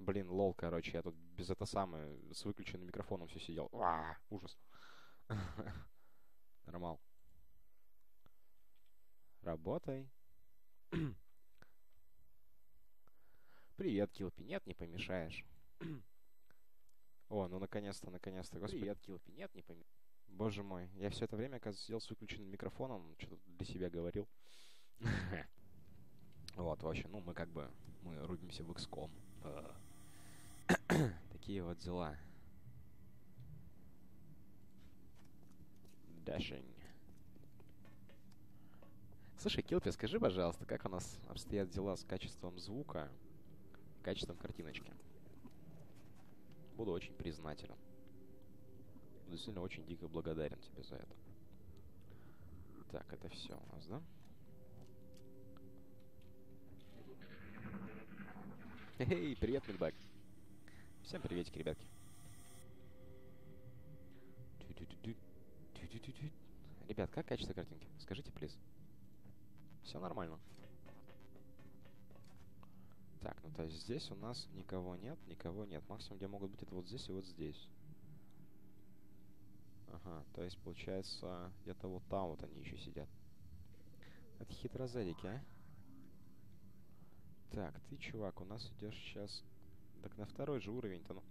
Блин, лол, короче, я тут без это самое, с выключенным микрофоном все сидел. А, ужас. Нормал. Работай. Привет, Килпи. Нет, не помешаешь. О, ну наконец-то, наконец-то. Господи. Привет, Килпи. Нет, не помешаешь. Боже мой, я все это время, оказывается, сидел с выключенным микрофоном, что-то для себя говорил. Вот, в общем, ну, мы как бы, мы рубимся в XCOM. Такие вот дела. Дашень. Слушай, Килпи, скажи, пожалуйста, как у нас обстоят дела с качеством звука, качеством картиночки? Буду очень признателен. Буду действительно очень дико благодарен тебе за это. Так, это все у нас, да? Эй, привет, Мидбэк. Всем приветики, ребятки. Ребят, как качество картинки? Скажите, плиз. Все нормально. Так, ну то есть здесь у нас никого нет, никого нет. Максимум, где могут быть, это вот здесь и вот здесь. Ага, то есть получается, где-то вот там вот они еще сидят. Это хитрозадики, а? Так, ты, чувак, у нас идешь сейчас... Так на второй же уровень-то, ну...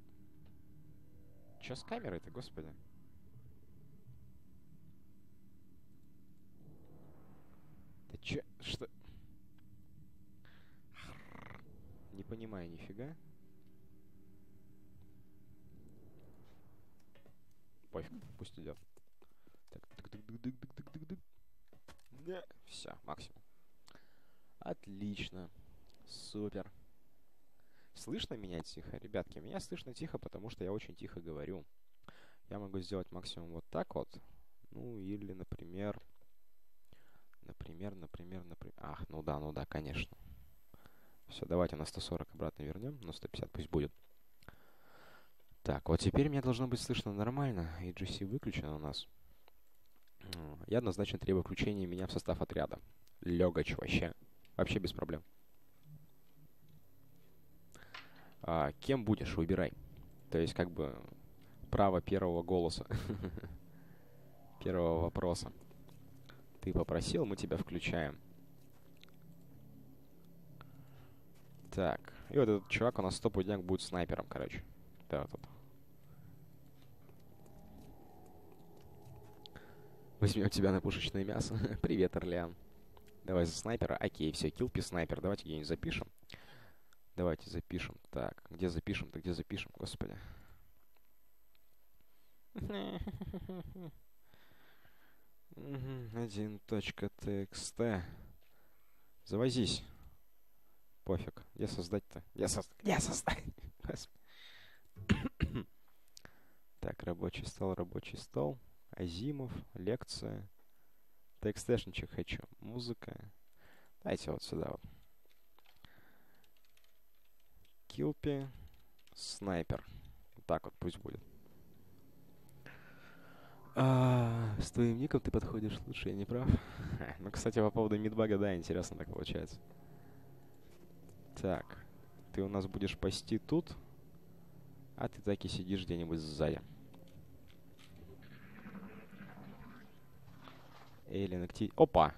Че с камерой-то, господи? Да че... Что... Не понимаю нифига. Пофиг, пусть идет. Так, дык дык дык дык дык дык дык Да, все, максимум. Отлично. Супер. Слышно меня тихо? Ребятки, меня слышно тихо, потому что я очень тихо говорю. Я могу сделать максимум вот так вот. Ну, или, например... Например, например, например... Ах, ну да, ну да, конечно. Все, давайте на 140 обратно вернем. На 150 пусть будет. Так, вот теперь мне должно быть слышно нормально. И GC выключен у нас. Я однозначно требую включения меня в состав отряда. Легач вообще. Вообще без проблем. А, кем будешь, выбирай. То есть, как бы, право первого голоса. первого вопроса. Ты попросил, мы тебя включаем. Так. И вот этот чувак у нас стопудняк будет снайпером, короче. Да, вот тут. Возьмем тебя на пушечное мясо. Привет, Орлеан. Давай за снайпера. Окей, все, килпи снайпер. Давайте где-нибудь запишем. Давайте запишем. Так, где запишем-то, где запишем, господи. Один точка txt. Завозись. Пофиг. Где создать-то? Где создать? Где создать? так, рабочий стол, рабочий стол. Азимов, лекция. Текстешничек хочу. Музыка. Дайте вот сюда вот. Килпи, снайпер. Так вот пусть будет. А, с твоим ником ты подходишь лучше, я не прав? ну, кстати, по поводу мидбага, да, интересно так получается. Так, ты у нас будешь пасти тут, а ты так и сидишь где-нибудь сзади. Эйлин, акти... Опа!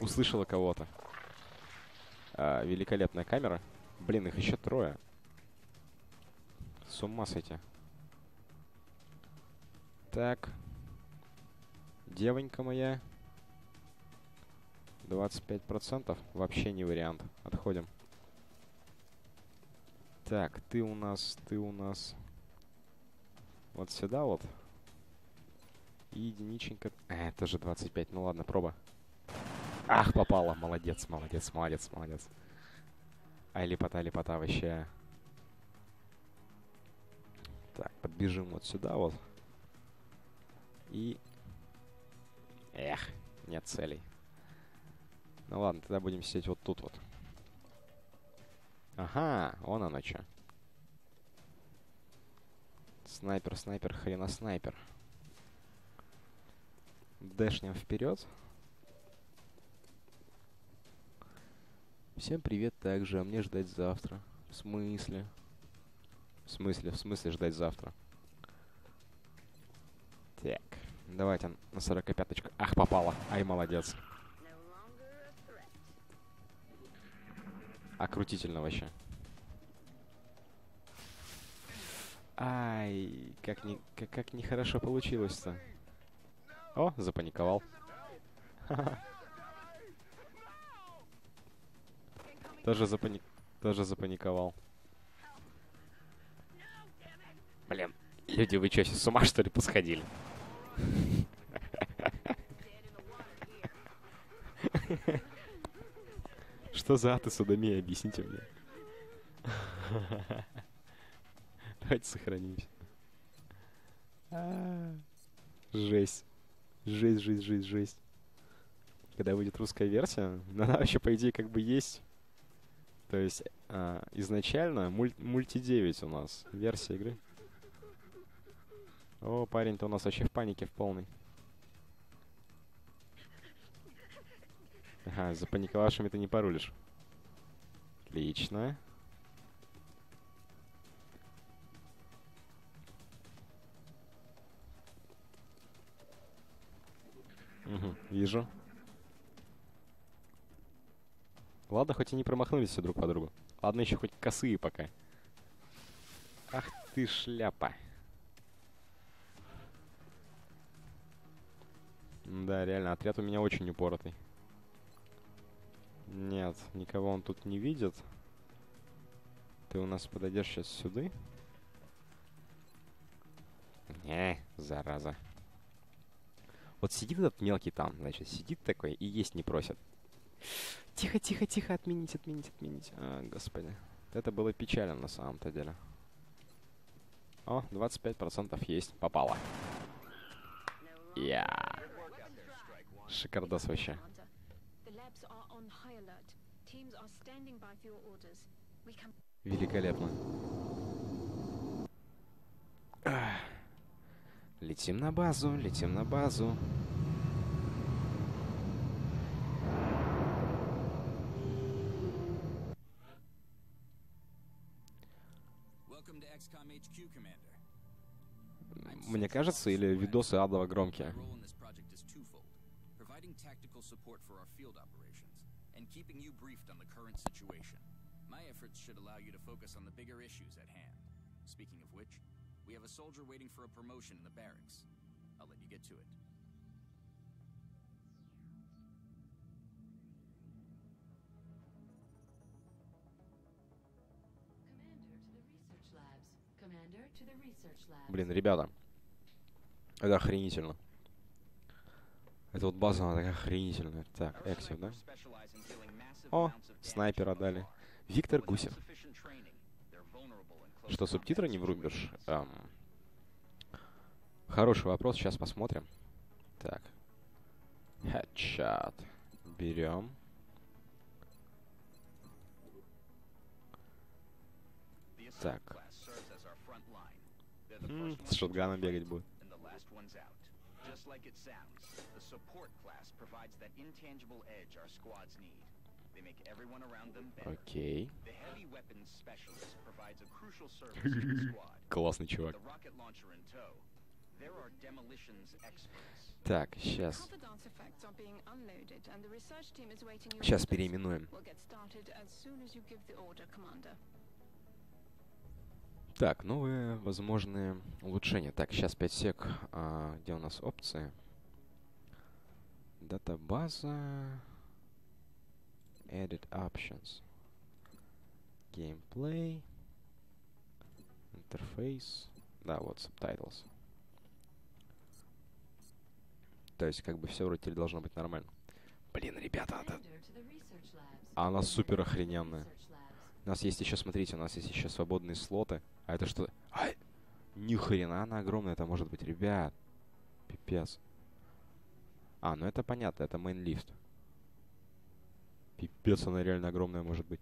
Услышала кого-то. А, великолепная камера. Блин, их еще трое. С ума сойти. Так. Девонька моя. 25%. Вообще не вариант. Отходим. Так, ты у нас, ты у нас... Вот сюда вот. И единиченька... А, это же 25. Ну ладно, проба. Ах, попала. Молодец, молодец, молодец, молодец. Ай, лепота, лепота вообще. Так, подбежим вот сюда вот. И... Эх, нет целей. Ну ладно, тогда будем сидеть вот тут вот. Ага, он оно что. Снайпер, снайпер, хрена снайпер. Дэшнем вперед. Всем привет также, а мне ждать завтра. В смысле? В смысле, в смысле ждать завтра? Так, давайте на 45-очку. Ах, попала. Ай, молодец. Окрутительно вообще. Ай, как, не, как, как нехорошо получилось-то. О, запаниковал. Тоже, запани... Тоже запаниковал. Блин, люди, вы что, с ума что ли посходили? Что за аты садомия, объясните мне. Давайте сохранимся. Жесть. Жесть, жесть, жесть, жесть. Когда выйдет русская версия, она вообще, по идее, как бы есть. То есть, а, изначально муль мульти 9 у нас, версия игры. О, парень-то у нас вообще в панике в полной. Ага, за паниковавшими ты не порулишь. Отлично. Угу, вижу. Ладно, хоть и не промахнулись все друг по другу. Ладно, еще хоть косые пока. Ах ты шляпа. Да, реально, отряд у меня очень упоротый. Нет, никого он тут не видит. Ты у нас подойдешь сейчас сюда? Не, зараза. Вот сидит этот мелкий там, значит, сидит такой и есть не просит. Тихо, тихо, тихо, отменить, отменить, отменить. А, господи. Это было печально на самом-то деле. О, 25% есть. Попало. Я. Шикардос вообще. Великолепно. Летим на базу, летим на базу. Мне кажется, или видосы адово громкие? My efforts should allow you to focus on the bigger issues at hand. Speaking of which, we have a soldier waiting for a promotion in the barracks. I'll let you get to it. Блин, ребята, это охренительно. Это вот база, она такая охренительная. Так, эксив, да? О, снайпера дали. Виктор Гусев. Что, субтитры не врубишь? Эм, хороший вопрос, сейчас посмотрим. Так. Headshot. Берем. Так. С шотганом бегать будет. Окей. Классный чувак. Так, сейчас. Сейчас переименуем. Так, новые возможные улучшения. Так, сейчас 5 сек. А, где у нас опции? Датабаза. Edit options. Gameplay. Interface. Да, вот subtitles. То есть, как бы все вроде должно быть нормально. Блин, ребята, это... А она супер охрененная. У нас есть еще, смотрите, у нас есть еще свободные слоты. А это что? Ай! Ни хрена она огромная это может быть, ребят. Пипец. А, ну это понятно, это мейн-лифт. Пипец, она реально огромная может быть.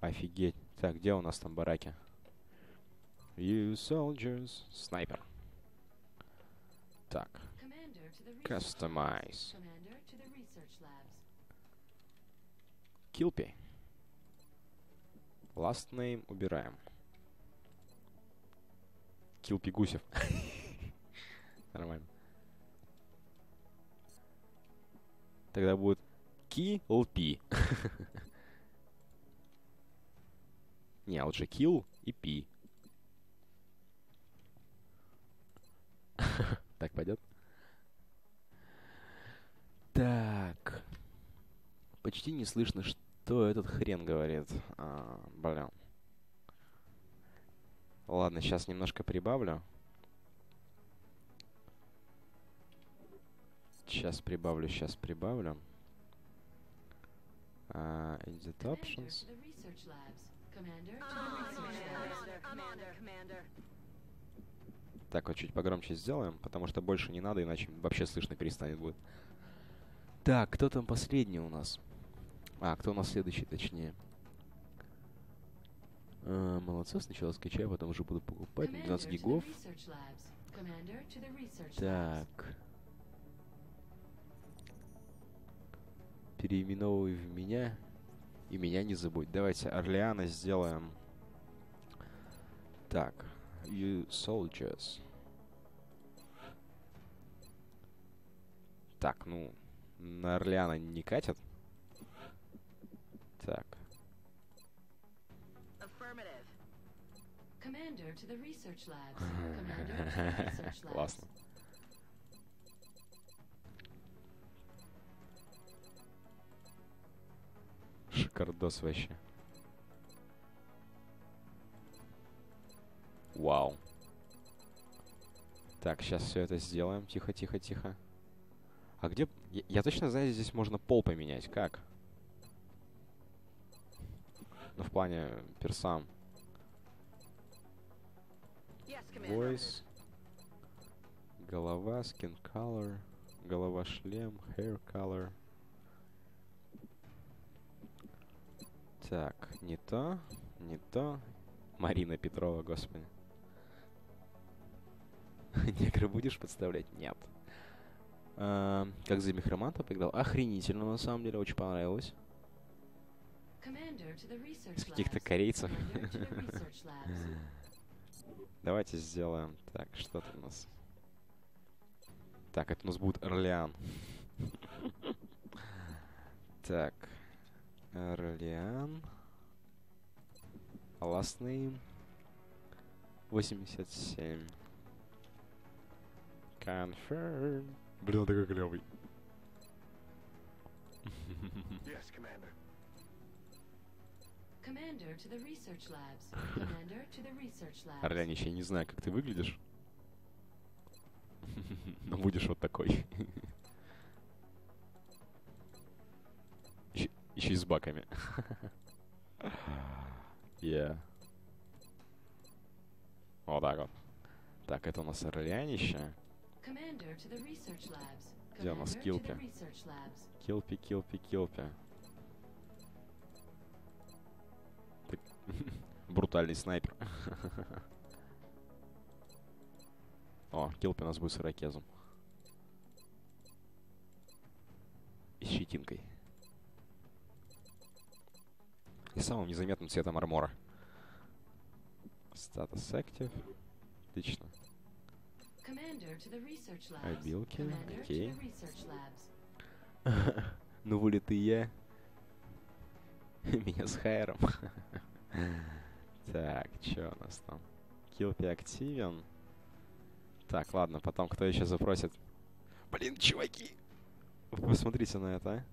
Офигеть. Так, где у нас там бараки? You soldiers. Снайпер. Так. Customize. Килпи. Last name убираем. Килпи Гусев. Нормально. Тогда будет Килпи. Не, а лучше kill и пи. так пойдет? Так. Почти не слышно, что этот хрен говорит. А, блин. Ладно, сейчас немножко прибавлю. Сейчас прибавлю, сейчас прибавлю. Uh, edit options. Так, вот чуть погромче сделаем, потому что больше не надо, иначе вообще слышно перестанет будет. Так, кто там последний у нас? А, кто у нас следующий, точнее? А, молодцы, сначала скачаю, потом уже буду покупать. 12 гигов. Так. Переименовывай в меня. И меня не забудь. Давайте Орлеана сделаем. Так. You soldiers. Так, ну, на Орлеана не катят. Классно. Шикардос вообще. Вау. Так, сейчас все это сделаем. Тихо, тихо, тихо. А где... Я, я точно знаю, здесь можно пол поменять. Как? Ну, в плане персам. Voice. Голова, skin color. Голова, шлем, hair color. Так, не то, не то. Марина Петрова, господи. Негры будешь подставлять? Нет. А, как за Михроманта поиграл? Охренительно, на самом деле, очень понравилось. Из каких-то корейцев. Давайте сделаем. Так, что тут у нас? Так, это у нас будет Орлеан. так. Орлеан. Last name. 87. Confirm. Блин, он такой клевый. yes, Commander. Орлянич, я не знаю, как ты выглядишь. Но будешь вот такой. Еще и с баками. yeah. Вот так вот. Так, это у нас орлянище. Где у нас Килпи? Килпи, Килпи, Килпи. Брутальный снайпер. О, Килпи у нас будет с ирокезом. И с щетинкой и самым незаметным цветом армора. Статус active. Отлично. Обилки, окей. ну, вылет и я. Меня с Хайером. так, что у нас там? Килпи активен. Так, ладно, потом кто еще запросит? Блин, чуваки! Посмотрите на это, а.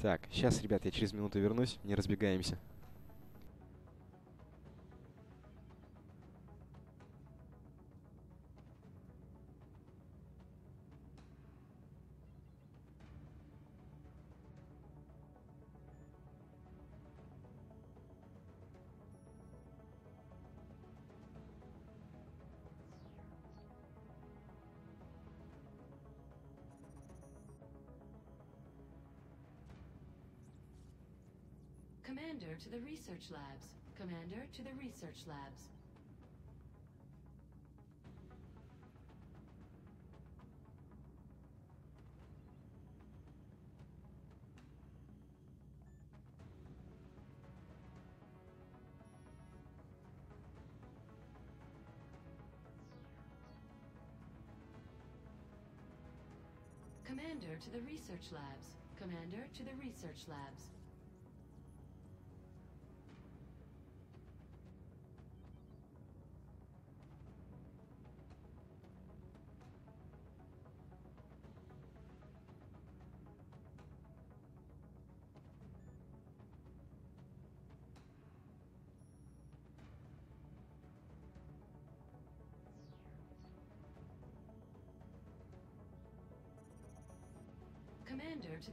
Так, сейчас, ребят, я через минуту вернусь, не разбегаемся. to the research labs. Commander to the research labs. Commander to the research labs. Commander to the research labs.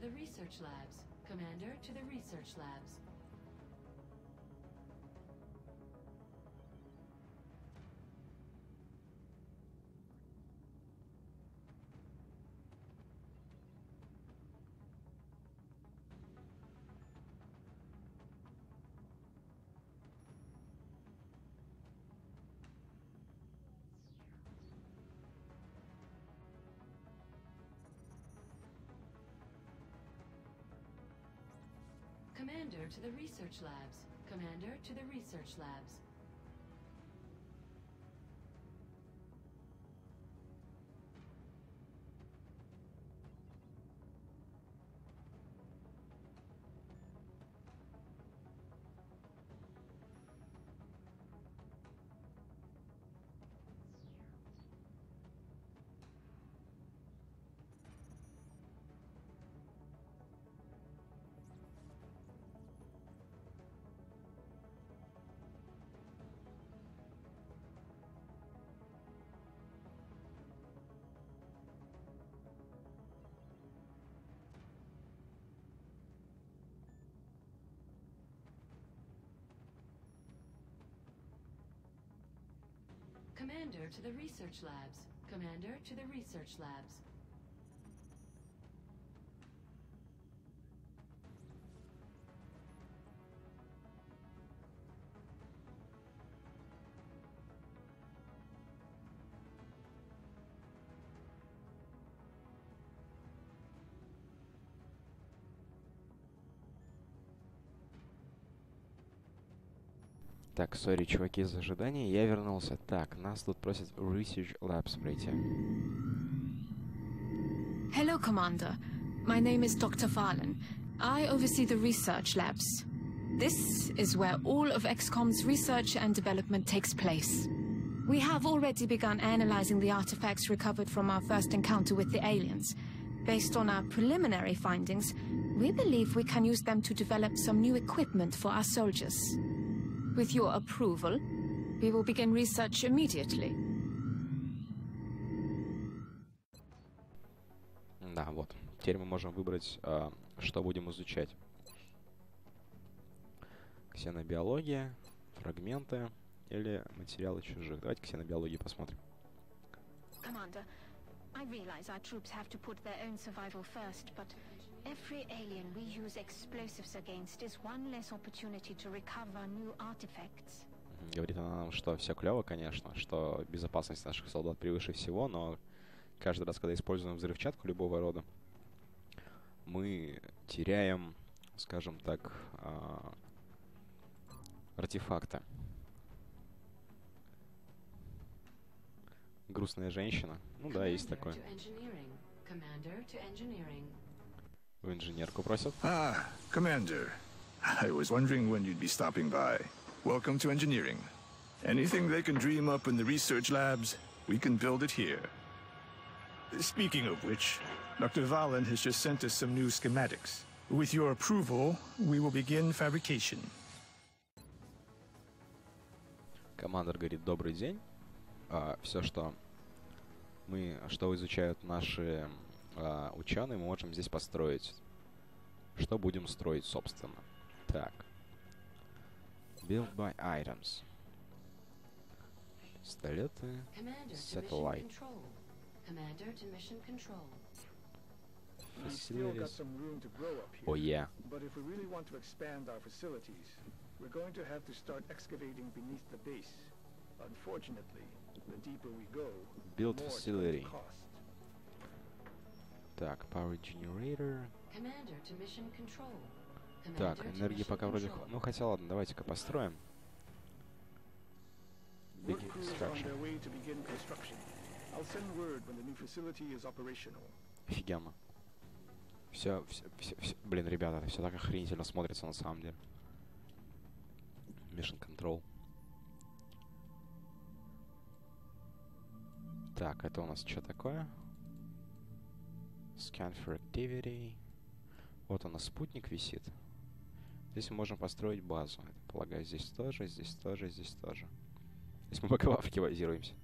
The research labs. Commander to the research labs. Commander to the research labs. Commander to the research labs. Commander to the research labs. Commander to the research labs. Так, сори, чуваки, за ожидание. Я вернулся. Так, нас тут просят Research Labs пройти. Hello, Commander. My name is Dr. Farlan. I oversee the research labs. This is where all of XCOM's research and development takes place. We have already begun analyzing the artifacts recovered from our first encounter with the aliens. Based on our preliminary findings, we believe we can use them to develop some new equipment for our soldiers. With your approval, we will begin research immediately. Да, вот. Теперь мы можем выбрать, а, что будем изучать. Ксенобиология, фрагменты или материалы чужих. Давайте ксенобиологию посмотрим. Commander, I realize our troops have to put their own survival first, but every alien we use explosives against is one less opportunity to recover new artifacts. Говорит она нам, что все клево, конечно, что безопасность наших солдат превыше всего, но каждый раз, когда используем взрывчатку любого рода, мы теряем, скажем так, а, артефакты. Грустная женщина. Ну да, есть Commander такое. to engineering. Commander to engineering. В инженерку просят. Ah, Commander. I was wondering when you'd be stopping by. Welcome to engineering. Anything they can dream up in the research labs, we can build it here. Speaking of which, Dr. Valen has just sent us some new schematics. With your approval, we will begin fabrication. Командор говорит, добрый день. все, что мы, что изучают наши а, ученые, мы можем здесь построить. Что будем строить, собственно? Так. Build by items. Пистолеты. Satellite. Facilities. up here. Oh yeah. But if we really want to expand our facilities, we're going to have to start excavating beneath the base. Unfortunately, the deeper we go, the Build facility. Так, Power Generator. Так, энергии пока вроде... Ну, хотя ладно, давайте-ка построим. Begin. Офигенно. Все, все, все, все, блин, ребята, все так охренительно смотрится на самом деле. Mission Control. Так, это у нас что такое? Scan for activity. Вот у нас спутник висит. Здесь мы можем построить базу. Я полагаю, здесь тоже, здесь тоже, здесь тоже. Здесь мы пока в Африке базируемся.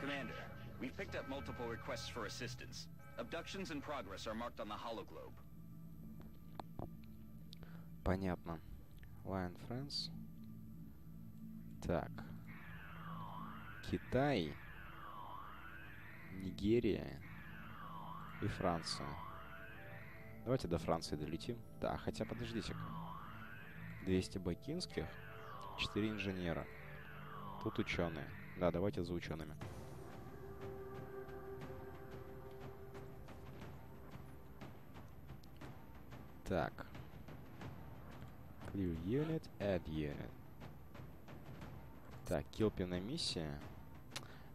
Commander, we've picked up multiple requests for assistance. Abductions in progress are marked on the hologlobe. Понятно. Lion France. Так. Китай. Нигерия. И Франция. Давайте до Франции долетим. Да, хотя подождите-ка. 200 бакинских, 4 инженера. Тут ученые. Да, давайте за учеными. Так. Clear unit, add unit. Так, Килпина миссия.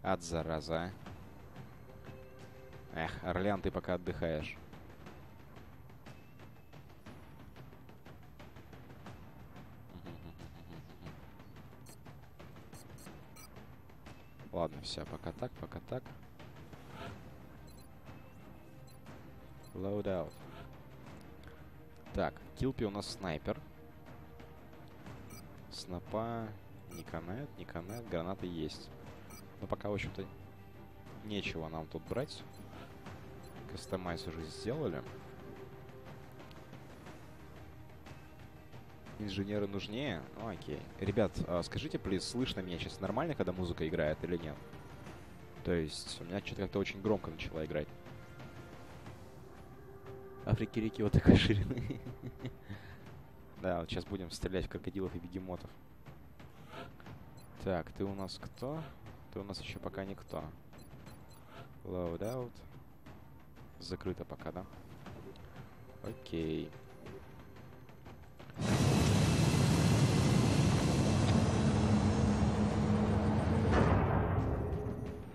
От зараза. Эх, Орлеан, ты пока отдыхаешь. Ладно, все, пока так, пока так. Load out. Так, Килпи у нас снайпер. Снопа не канает, не канает, гранаты есть. Но пока, в общем-то, нечего нам тут брать. Кастомайз уже сделали. Инженеры нужнее? Ну, окей. Ребят, а скажите, плиз, слышно меня сейчас нормально, когда музыка играет или нет? То есть, у меня что-то как-то очень громко начала играть. Африки реки вот такой ширины. Да, вот сейчас будем стрелять в крокодилов и бегемотов. Так, ты у нас кто? Ты у нас еще пока никто. Loadout. Закрыто пока, да? Окей.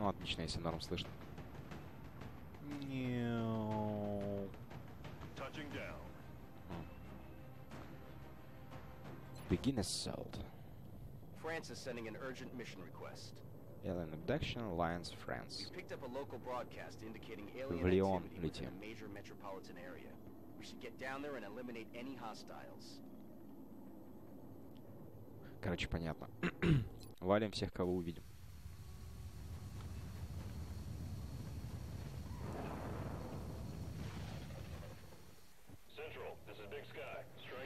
Ну, отлично, если норм слышно. Begin assault. France is sending an urgent mission request. Alien abduction, Alliance, France. We picked up a local broadcast indicating alien В Лион летим. a major metropolitan area. We should get down there and eliminate any hostiles. Короче, понятно. Валим всех, кого увидим.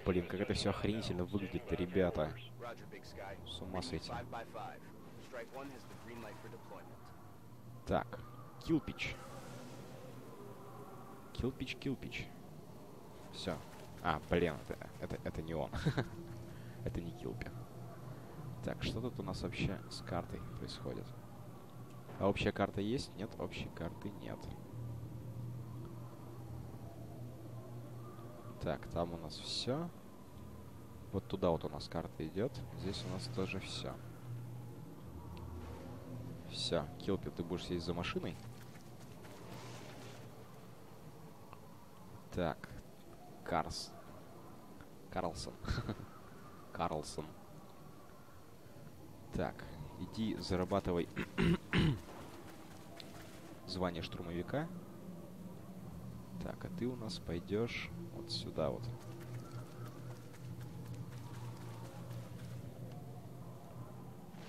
Блин, как это все охренительно выглядит, ребята. Roger, Big Sky. С ума сойти. 5 by 5. Strike 1 has the green light for deployment. Так, Килпич. Килпич, Килпич. Все. А, блин, это, это, это не он. это не Килпи. Так, что тут у нас вообще с картой происходит? А общая карта есть? Нет, общей карты нет. Так, там у нас все. Вот туда вот у нас карта идет. Здесь у нас тоже все. Все, Килпи, ты будешь сидеть за машиной. Так, Карс. Карлсон. Карлсон. Так, иди зарабатывай звание штурмовика. Так, а ты у нас пойдешь вот сюда вот.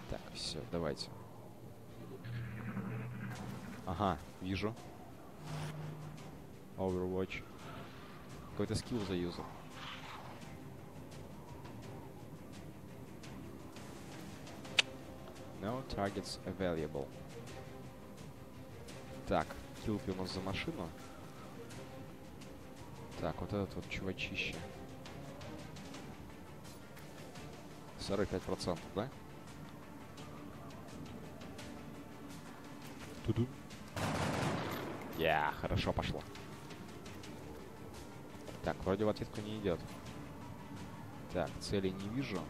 Так, все, давайте. Ага, вижу. Overwatch. Какой-то скилл заюзал. No targets available. Так, Килпи у нас за машину. Так, вот этот вот чувачище. 45%, да? Туду. Я, хорошо пошло. Так, вроде в ответку не идет. Так, цели не вижу.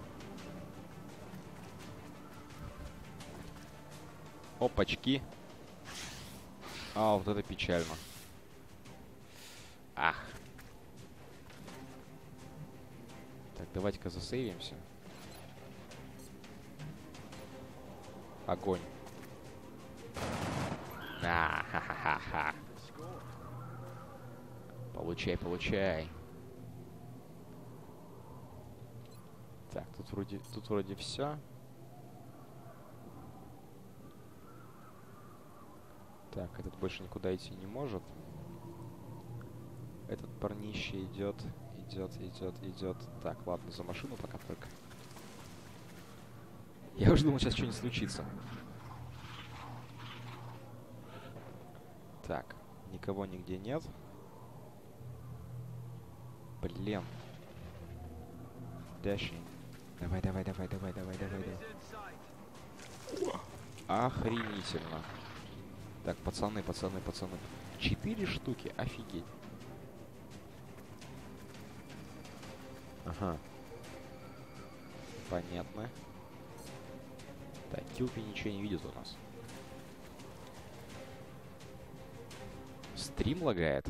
Опачки. А, вот это печально. Ах. Так, давайте-ка засейвимся. Огонь. Ха-ха-ха-ха. Получай, получай. Так, тут вроде, тут вроде все. Так, этот больше никуда идти не может. Этот парнище идет, идет, идет, идет. Так, ладно, за машину пока только. Я уже думал, сейчас что-нибудь случится. Так, никого нигде нет. Блин. Даши. Давай, давай, давай, давай, давай, давай, давай. Охренительно. Так, пацаны, пацаны, пацаны. Четыре штуки, офигеть. Ага. Понятно. Так, Килпи ничего не видит у нас. Стрим лагает.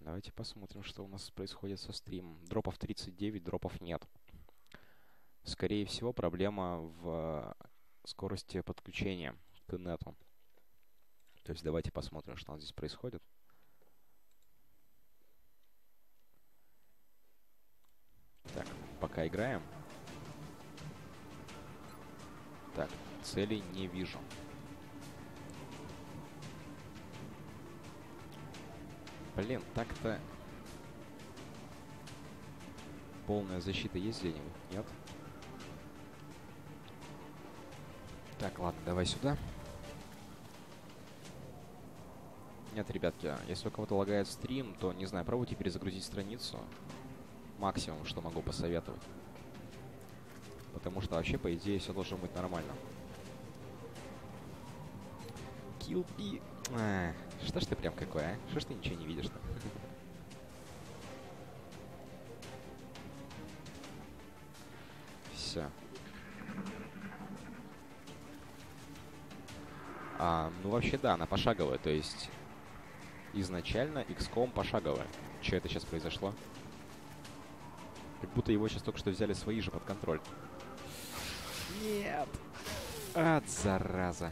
Давайте посмотрим, что у нас происходит со стримом. Дропов 39, дропов нет. Скорее всего, проблема в скорости подключения к инету. То есть давайте посмотрим, что у нас здесь происходит. Так, пока играем. Так, цели не вижу. Блин, так-то... Полная защита есть где-нибудь? Нет? Так, ладно, давай сюда. Нет, ребятки, если у кого-то лагает стрим, то, не знаю, пробуйте перезагрузить страницу. Максимум, что могу посоветовать. Потому что вообще, по идее, все должно быть нормально. Kill. А, что ж ты прям какой, а? Что ж ты ничего не видишь-то? Все. А, ну, вообще, да, она пошаговая, то есть изначально XCOM пошаговая. Че это сейчас произошло? Как будто его сейчас только что взяли свои же под контроль. Нет! От зараза.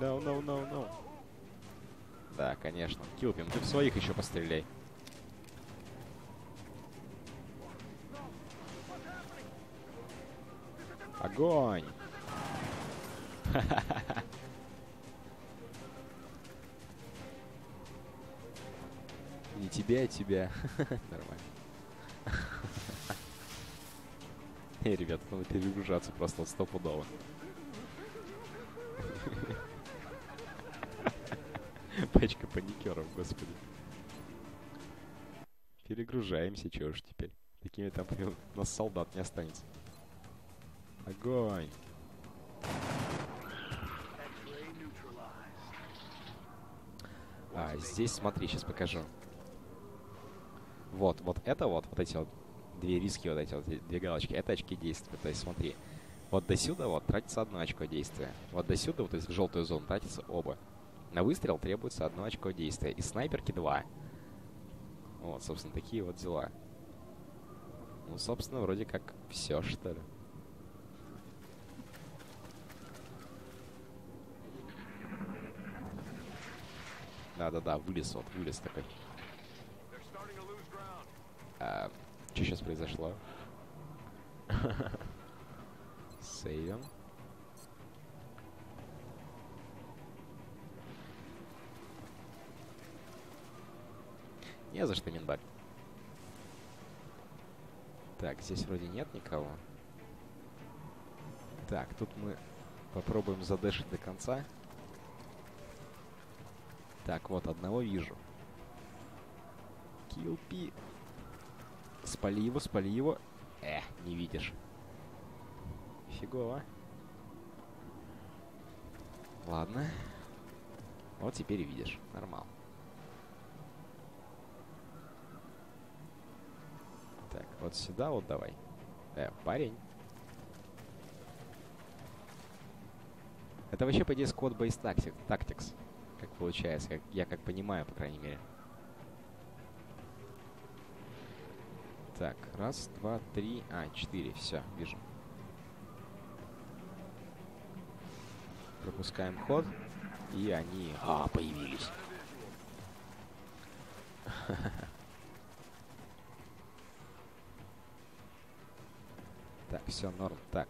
No, no, no, no. Да, конечно. Килпим, ты в своих еще постреляй. Огонь! Не тебя, а тебя. Нормально. Эй, ребят, надо перегружаться просто стопудово. Пачка паникеров, господи. Перегружаемся, чего ж теперь. Такими там у нас солдат не останется. Огонь! А, здесь, смотри, сейчас покажу. Вот, вот это вот, вот эти вот две риски, вот эти вот две галочки, это очки действия. То есть смотри, вот до сюда вот тратится одно очко действия. Вот до сюда, вот из желтую зону, тратится оба. На выстрел требуется одно очко действия. И снайперки два. Вот, собственно, такие вот дела. Ну, собственно, вроде как все, что ли. Да-да-да, вылез вот, вылез такой. А, что сейчас произошло? Сейвим. Не за что, Минбак. Так, здесь вроде нет никого. Так, тут мы попробуем задешить до конца. Так, вот, одного вижу. Килпи. Спали его, спали его. Э, не видишь. Фигово. Ладно. Вот теперь видишь. Нормал. Так, вот сюда вот давай. Э, парень. Это вообще, по идее, Squad-Based tactic- Tactics. Как получается, как, я как понимаю, по крайней мере. Так, раз, два, три, а, четыре, все, вижу. Пропускаем ход, и они, а, появились. Так, все, норм. Так.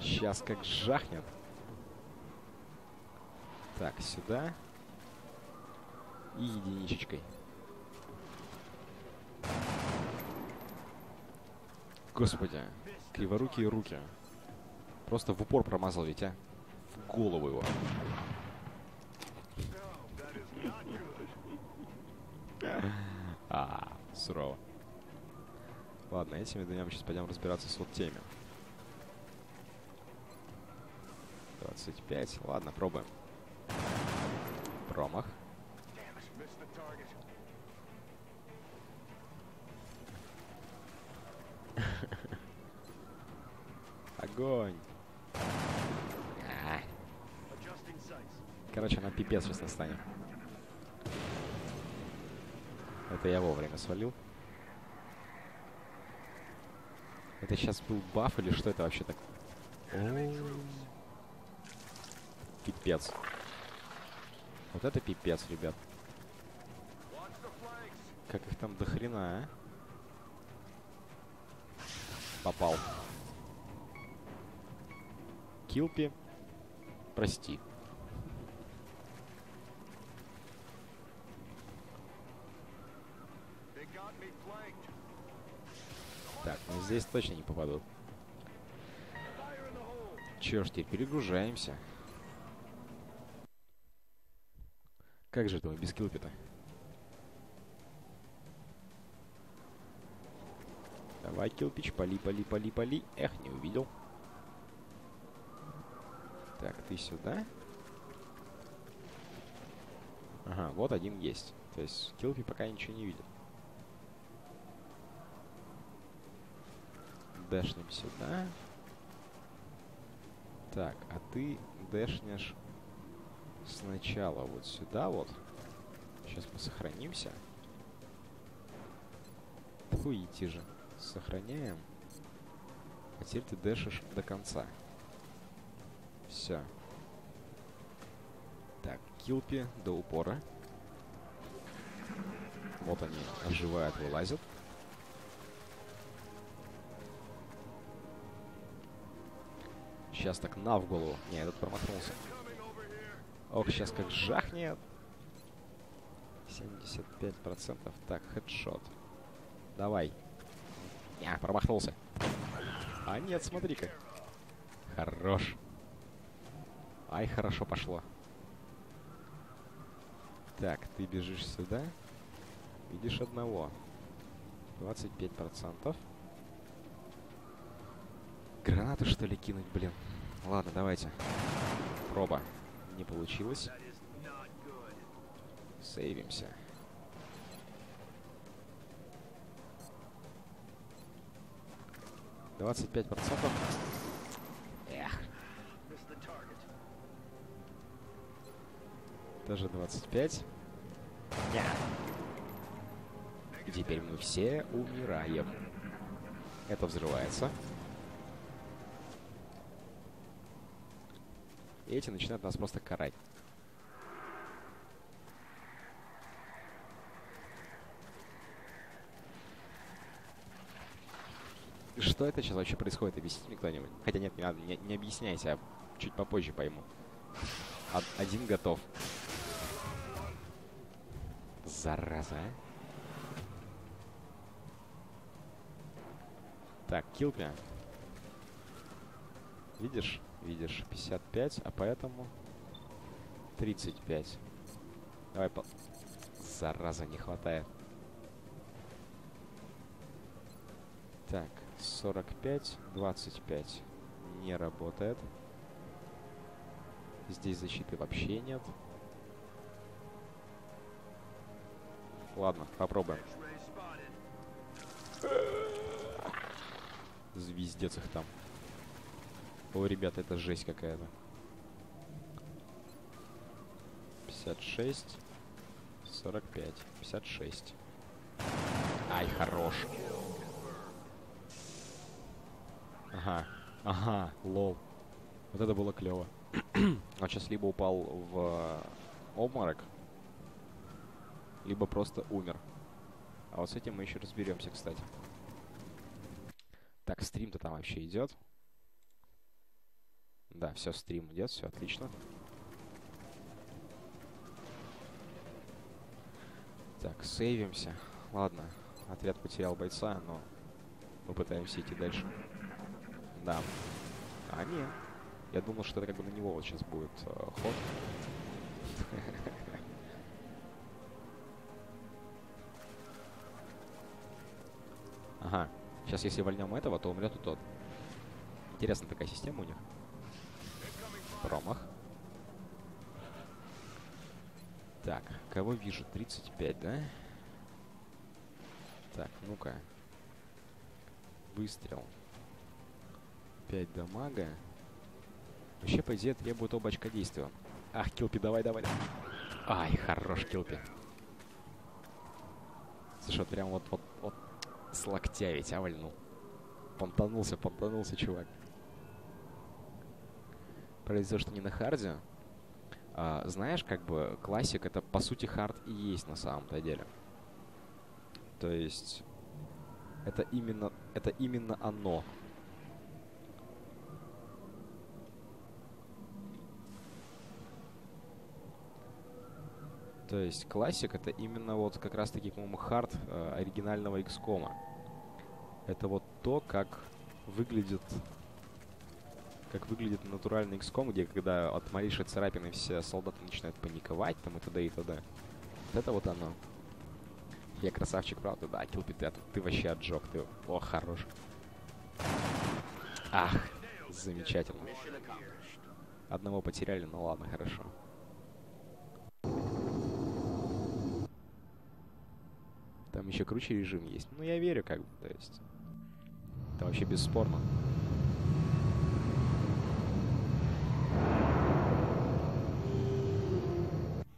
Сейчас как жахнет. Так, сюда. И единичечкой. Господи, криворукие руки. Просто в упор промазал ведь, а? В голову его. А, сурово. Ладно, этими двумя сейчас пойдем разбираться с вот теми. 25. Ладно, пробуем. Промах. Огонь. А. Короче, нам пипец сейчас настанет. Это я вовремя свалил. Это сейчас был баф или что это вообще так? Пипец. Вот это пипец, ребят. Как их там до хрена, а? Попал. Килпи. Прости. Так, ну здесь точно не попадут. Чё ж, теперь перегружаемся. Как же это без килпи-то? Давай, килпич, пали, пали, пали, пали. Эх, не увидел. Так, ты сюда. Ага, вот один есть. То есть килпи пока ничего не видит. Дэшнем сюда. Так, а ты дэшнешь сначала вот сюда вот. Сейчас мы сохранимся. Фу, идти же. Сохраняем. А теперь ты дэшишь до конца. Все. Так, килпи до упора. Вот они оживают, вылазят. Сейчас так на в голову. Не, этот промахнулся. Ох, сейчас как жахнет. 75%. Так, хедшот. Давай. Не, промахнулся. А нет, смотри как. Хорош. Ай, хорошо пошло. Так, ты бежишь сюда. Видишь одного. 25%. Гранату, что ли, кинуть, блин? Ладно, давайте. Проба. Не получилось. Сейвимся. Двадцать пять процентов. Эх. 25. Нет. И теперь мы все умираем. Это взрывается. И эти начинают нас просто карать. Что это сейчас вообще происходит? Объясните мне кто-нибудь. Хотя нет, не надо, не, не объясняйте, а чуть попозже пойму. Од- один готов. Зараза. Так, килпи. Видишь? Видишь, 55, а поэтому 35. Давай по... Зараза, не хватает. Так, 45, 25. Не работает. Здесь защиты вообще нет. Ладно, попробуем. Звездец их там. О, ребята, это жесть какая-то. 56. 45. 56. Ай, хорош. Ага. Ага, лол. Вот это было клево. Он сейчас либо упал в обморок, либо просто умер. А вот с этим мы еще разберемся, кстати. Так, стрим-то там вообще идет. Да, все, стрим идет, все отлично. Так, сейвимся. Ладно, отряд потерял бойца, но мы пытаемся идти дальше. Да. А, нет. Я думал, что это как бы на него вот сейчас будет э, ход. Ага. Сейчас, если вольнем этого, то умрет и тот. Интересная такая система у них. Промах. Так, кого вижу? 35, да? Так, ну-ка. Выстрел. 5 дамага. Вообще, по идее, требует оба очка действия. Ах, Килпи, давай, давай. Ай, хорош, Килпи. Слушай, вот прям вот, вот, вот с локтя ведь, а, вальнул. Понтанулся, понтанулся, чувак. Произошло, не на харде. А, знаешь, как бы, классик это, по сути, хард и есть на самом-то деле. То есть, это именно, это именно оно. То есть классик это именно вот как раз таки, по-моему, хард э, оригинального XCOM. Это вот то, как выглядит как выглядит натуральный XCOM, где когда от малейшей царапины все солдаты начинают паниковать там и т.д. и т.д. Вот это вот оно. Я красавчик, правда? Да, Килпи, ты, ты вообще отжег. Ты, о, хорош. Ах, замечательно. Одного потеряли, ну ладно, хорошо. Там еще круче режим есть. Ну, я верю, как бы, то есть. Это вообще бесспорно.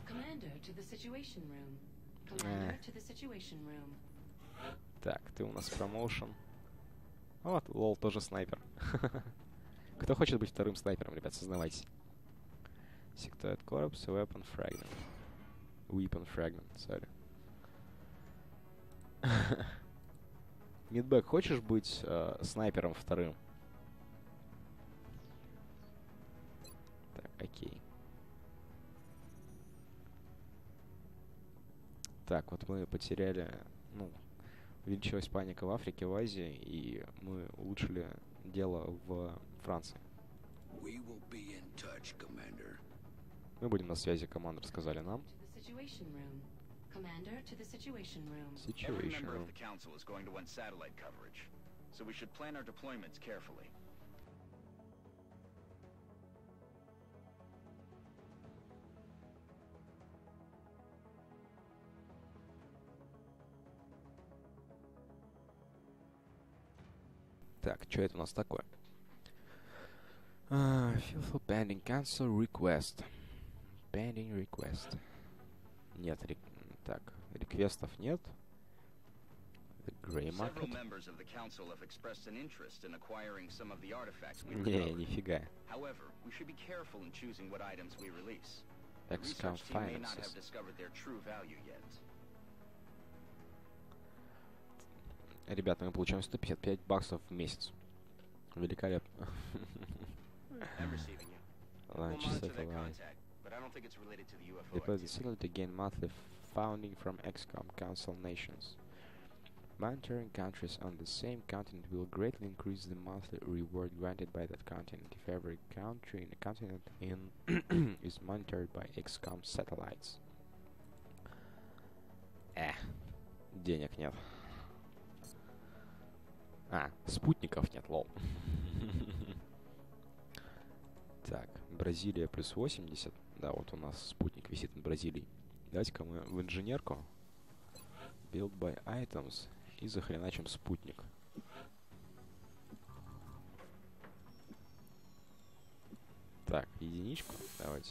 Commander to the Situation Room. Room. Так, ты у нас промоушен. Вот, лол тоже снайпер. Кто хочет быть вторым снайпером, ребят, сознавайтесь. Sectoid Corpse, Weapon Fragment. Weapon Fragment, sorry. Мидбэк, хочешь быть э, снайпером вторым? Так, окей. Так, вот мы потеряли, ну, увеличилась паника в Африке, в Азии, и мы улучшили дело в Франции. We will be in touch, Commander. Мы будем на связи, командор сказали нам. To the Situation Room. Commander to the Situation Room. Every Situation member room. of the council is going to want satellite coverage, so we should plan our deployments carefully. Так, что это у нас такое? А, Fulfill pending cancel request. Pending request. Нет, рек- так, реквестов нет. The Grey Several Market. members of the council have expressed an interest in acquiring some of the artifacts we Не, recovered. нифига. However, we should be careful in choosing what items we release. The XCOM research team may not Finances. Ребята, мы получаем 155 баксов в месяц. Великолепно. I'm receiving you. We'll Launch monitor their satellite. but I don't think it's related to the UFO Deploy the activity. satellite to gain monthly funding from XCOM Council nations. Monitoring countries on the same continent will greatly increase the monthly reward granted by that continent if every country in a continent in is monitored by XCOM satellites. Эх, денег нет. А, спутников нет, лол. Так, Бразилия плюс 80. Да, вот у нас спутник висит над Бразилией. Давайте-ка мы в инженерку. Build by items. И захреначим спутник. Так, единичку. Давайте.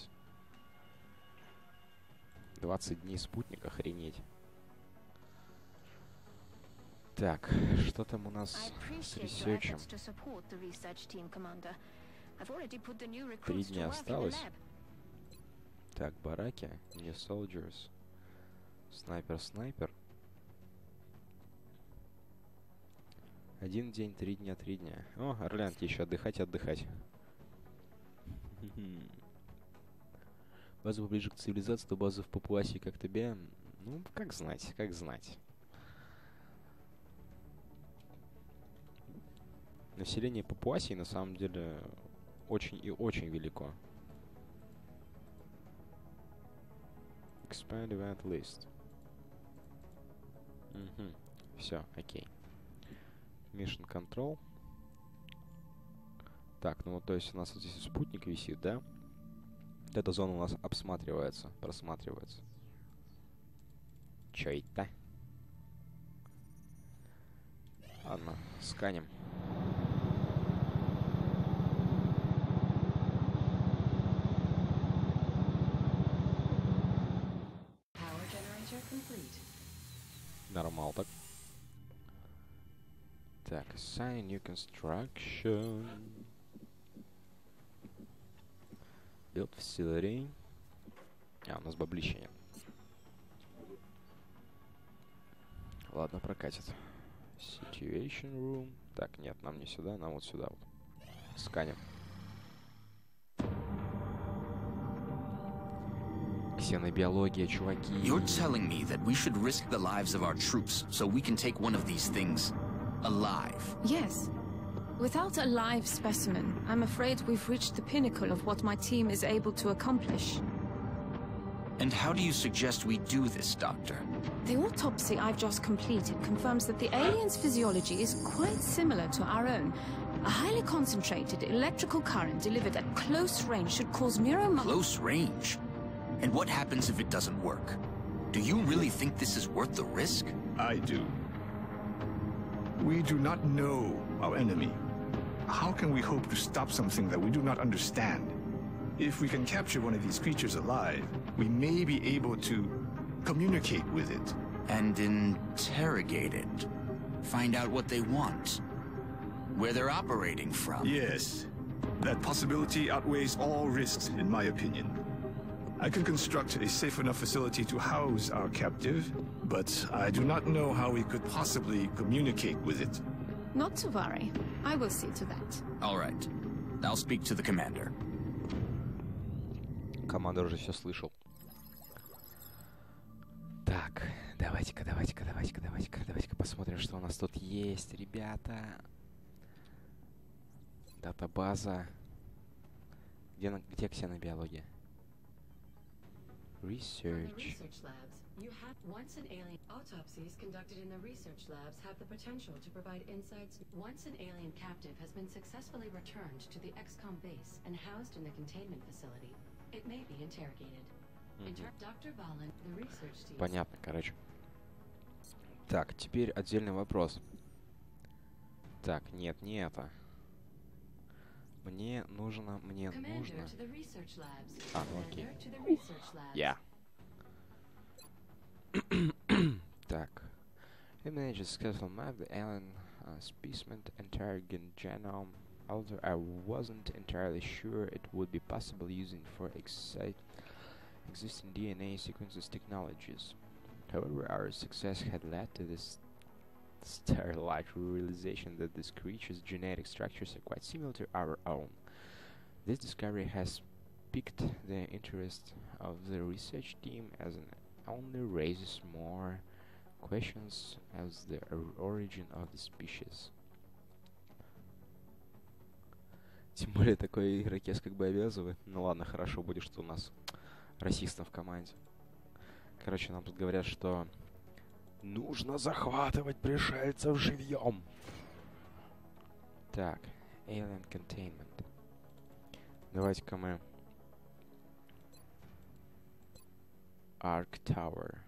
20 дней спутник, охренеть. Так, что там у нас с ресерчем? Три дня осталось. Так, бараки, New Soldiers, Снайпер, Снайпер. Один день, три дня, три дня. О, тебе еще отдыхать, отдыхать. База поближе к цивилизации, то база в Папуасии как тебе? Ну, как знать, как знать. Население Папуасии на самом деле очень и очень велико. Expand event list. Угу. Все, окей. Mission control. Так, ну вот то есть у нас вот здесь спутник висит, да? Вот эта зона у нас обсматривается, просматривается. Чё это? Ладно, сканем. Assign new construction. Build facility. А, у нас баблища нет. Ладно, прокатит. Situation room. Так, нет, нам не сюда, нам вот сюда вот. Сканем. Ксенобиология, чуваки. You're telling me that we should risk the lives of our troops so we can take one of these things alive. Yes. Without a live specimen, I'm afraid we've reached the pinnacle of what my team is able to accomplish. And how do you suggest we do this, Doctor? The autopsy I've just completed confirms that the alien's physiology is quite similar to our own. A highly concentrated electrical current delivered at close range should cause neuromuscular... Close range? And what happens if it doesn't work? Do you really think this is worth the risk? I do. We do not know our enemy. How can we hope to stop something that we do not understand? If we can capture one of these creatures alive, we may be able to communicate with it. And interrogate it. Find out what they want. Where they're operating from. Yes. That possibility outweighs all risks, in my opinion. I can construct a safe enough facility to house our captive, but I do not know how we could possibly communicate with it. Not to worry. I will see to that. All right. I'll speak to the commander. Командор уже все слышал. Так, давайте-ка, давайте-ка, давайте-ка, давайте-ка, давайте-ка посмотрим, что у нас тут есть, ребята. Датабаза. Где, где ксенобиология? The Research. research labs, you have once an alien autopsies conducted in the research labs have the potential to provide insights. Once an alien captive has been successfully returned to the XCOM base and housed in the containment facility, it may be interrogated. Inter- Dr. Valen, the research team. Понятно, короче. Так, теперь отдельный вопрос. Так, нет, не это. Мне нужно, мне Commander нужно... to the research labs. А, ну окей. Commander to the research labs. Я. так. He managed to successfully map the alien uh, specimen interrogant genome, although I wasn't entirely sure it would be possible using for excite existing DNA sequences technologies. However, our success had led to this starlight realization that this creature's genetic structures are quite similar to our own. This discovery has piqued the interest of the research team as it only raises more questions as the or- origin of the species. Тем более такой ирокез как бы обязывает. Ну ладно, хорошо будет, что у нас расистов в команде. Короче, нам тут говорят, что нужно захватывать пришельцев живьем. Так, Alien Containment. Давайте-ка мы... Arc Tower.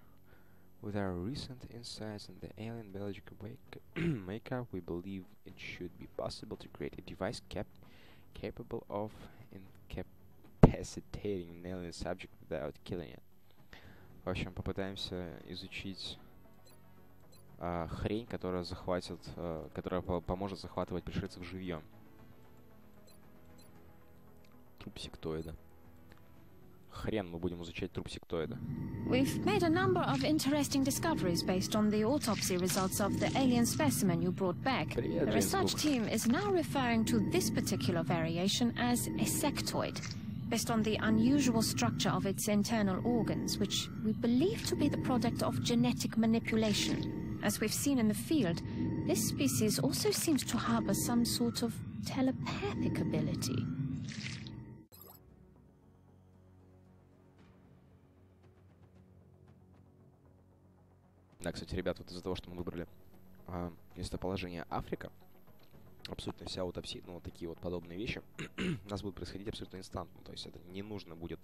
With our recent insights into the alien biological wake makeup, we believe it should be possible to create a device cap capable of incapacitating an alien subject without killing it. В общем, попытаемся изучить а, хрень, которая захватит, а, которая по поможет захватывать пришельцев живьем. Труп сектоида. Хрен мы будем изучать труп сектоида. We've made a number of interesting discoveries based on the autopsy results of the alien specimen you brought back. Привет, The research team is now referring to this particular variation as a sectoid, based on the unusual structure of its internal organs, which we believe to be the product of genetic manipulation. As we've seen in the field, this species also seems to harbor some sort of telepathic ability. Да, кстати, ребят, вот из-за того, что мы выбрали а, местоположение Африка, абсолютно вся аутопсия, ну, вот такие вот подобные вещи, у нас будут происходить абсолютно инстантно. То есть это не нужно будет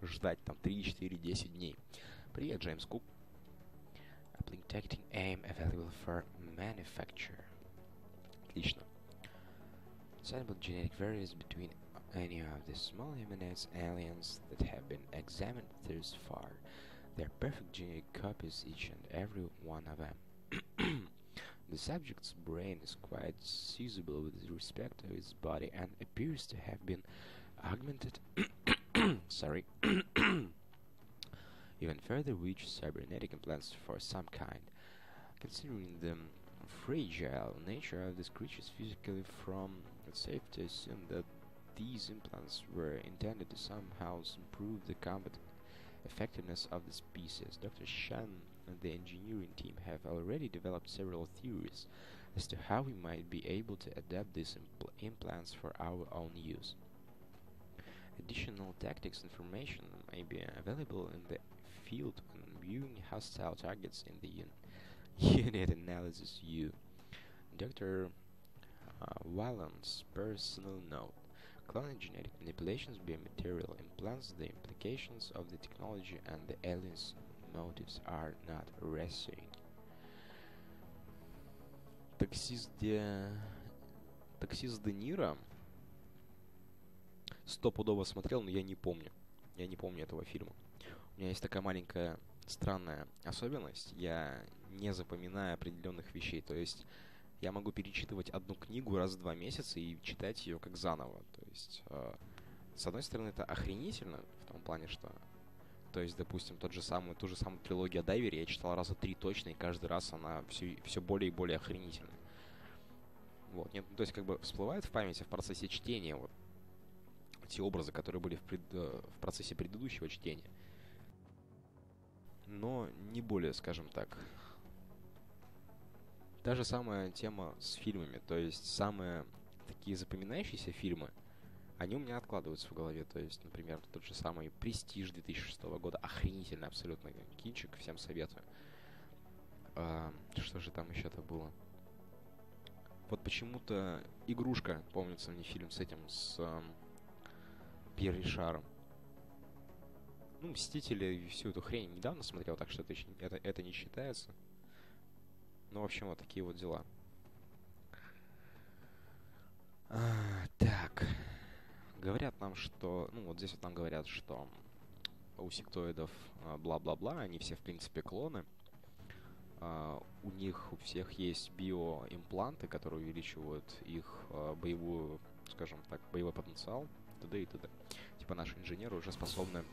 ждать там 3, 4, 10 дней. Привет, Джеймс Кук. Uplink Targeting AIM available for manufacture. Отлично. Soluble genetic varies between any of the small humanoids aliens that have been examined thus far. They're perfect genetic copies, each and every one of them. the subject's brain is quite suitable with respect to its body and appears to have been augmented. sorry. even further, which cybernetic implants for some kind. Considering the fragile nature of these creatures physically from, it's safe to assume that these implants were intended to somehow improve the combat effectiveness of the species. Dr. Shan and the engineering team have already developed several theories as to how we might be able to adapt these impl- implants for our own use. Additional tactics information may be available in the field when viewing hostile targets in the un- unit analysis view. Dr. Uh, Wallen's personal note. Cloning genetic manipulations by material implants, the implications of the technology and the aliens' motives are not reassuring. Таксист Де... Таксист Де Ниро стопудово смотрел, но я не помню. Я не помню этого фильма. У меня есть такая маленькая странная особенность. Я не запоминаю определенных вещей. То есть я могу перечитывать одну книгу раз в два месяца и читать ее как заново. То есть, э, с одной стороны, это охренительно, в том плане, что... То есть, допустим, тот же самый, ту же самую трилогию о Дайвере я читал раза три точно, и каждый раз она все, все более и более охренительная. Вот, нет, ну, то есть, как бы всплывают в памяти в процессе чтения вот те образы, которые были в, пред- э, в процессе предыдущего чтения. Но не более, скажем так, Та же самая тема с фильмами. То есть самые такие запоминающиеся фильмы, они у меня откладываются в голове. То есть, например, тот же самый «Престиж» 2006 года. Охренительный абсолютно кинчик, всем советую. А, что же там еще-то было? Вот почему-то «Игрушка», помнится мне фильм с этим, с эм, Пьер Ришаром. Ну, «Мстители» всю эту хрень недавно смотрел, так что это, это, это не считается. Ну, в общем, вот такие вот дела. А, так. Говорят нам, что... Ну, вот здесь вот нам говорят, что у сектоидов а, бла-бла-бла, они все, в принципе, клоны. А, у них у всех есть биоимпланты, которые увеличивают их а, боевую, скажем так, боевой потенциал, т.д. и т.д. Типа наши инженеры уже способны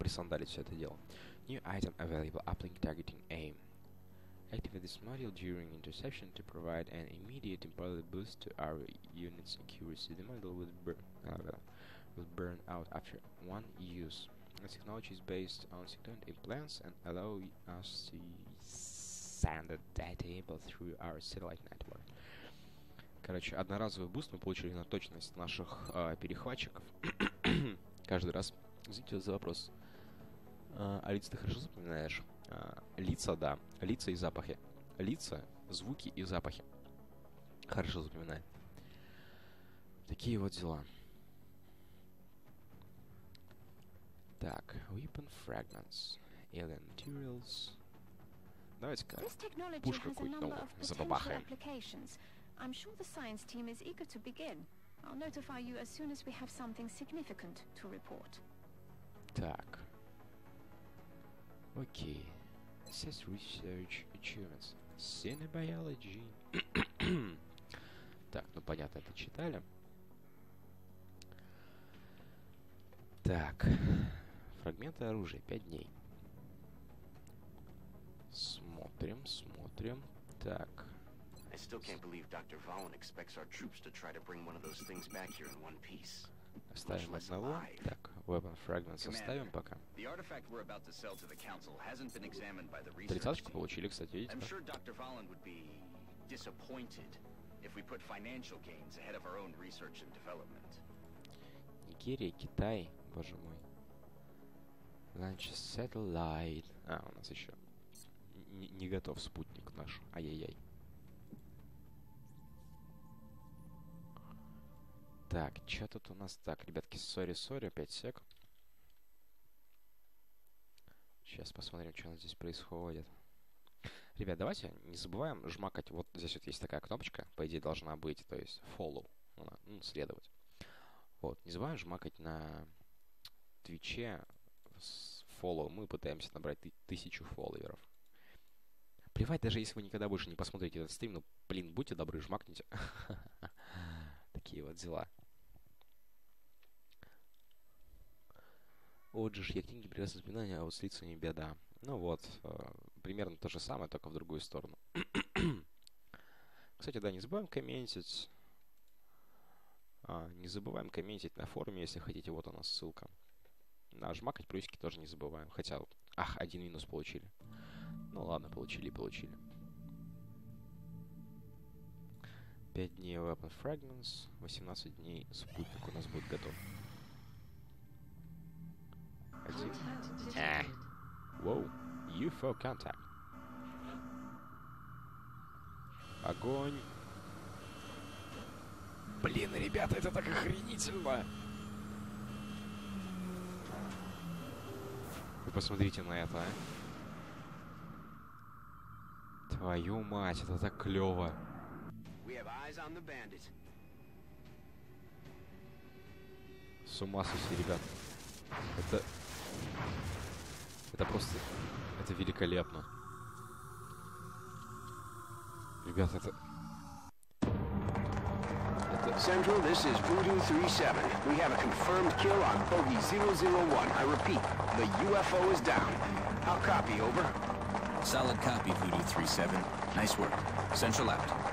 присандалить все это дело. New item available, uplink targeting aim. Activate this module during interception to provide an immediate important boost to our unit's accuracy. The module will, bur- uh, will burn out after one use. This technology is based on second implants and allow us to send the data through our satellite network. Короче, одноразовый буст мы получили на точность наших а, перехватчиков. Каждый раз. Извините за вопрос. А, а лица ты хорошо запоминаешь? А, лица, да. Лица и запахи. Лица, звуки и запахи. Хорошо запоминаю. Такие вот дела. Так, weapon fragments, alien materials. Давайте-ка пушку number новую of potential забабахаем. applications. I'm sure the science team is eager to begin. I'll notify you as soon as we have something significant to report. Так. Окей. Assess Research Achievements. Cinebiology. так, ну понятно, это читали. Так. Фрагменты оружия. 5 дней. Смотрим, смотрим. Так. I still can't believe Dr. Valen expects our troops to try to bring one of those things back here in one piece. Оставим одного. Так, Weapon Fragments оставим пока. Тридцаточку получили, кстати, видите? Нигерия, Китай, боже мой. Launch Satellite. А, у нас еще не, не готов спутник наш. Ай-яй-яй. Так, что тут у нас? Так, ребятки, сори-сори, 5 сек. Сейчас посмотрим, что у нас здесь происходит. Ребят, давайте не забываем жмакать. Вот здесь вот есть такая кнопочка, по идее должна быть, то есть follow, ну, следовать. Вот, не забываем жмакать на Твиче follow. Мы пытаемся набрать ты- тысячу фолловеров. Плевать, даже если вы никогда больше не посмотрите этот стрим, ну, блин, будьте добры, жмакните. Такие вот дела. Вот же ж, я книги привез воспоминания, а вот с лицами беда. Ну вот, э, примерно то же самое, только в другую сторону. Кстати, да, не забываем комментить. А, не забываем комментить на форуме, если хотите. Вот у нас ссылка. На жмакать плюсики тоже не забываем. Хотя, ах, один минус получили. Ну ладно, получили получили. 5 дней Weapon Fragments, 18 дней спутник у нас будет готов. Э. Воу. UFO contact. Огонь. Блин, ребята, это так охренительно. Вы посмотрите на это, а. Твою мать, это так клево. С ума сойти, ребят. Это... Это просто... Это великолепно. Ребят, это... Это... Central, this is Voodoo 37. We have a confirmed kill on Bogey 001. I repeat, the UFO is down. I'll copy, over. Solid copy, Voodoo 37. Nice work. Central out.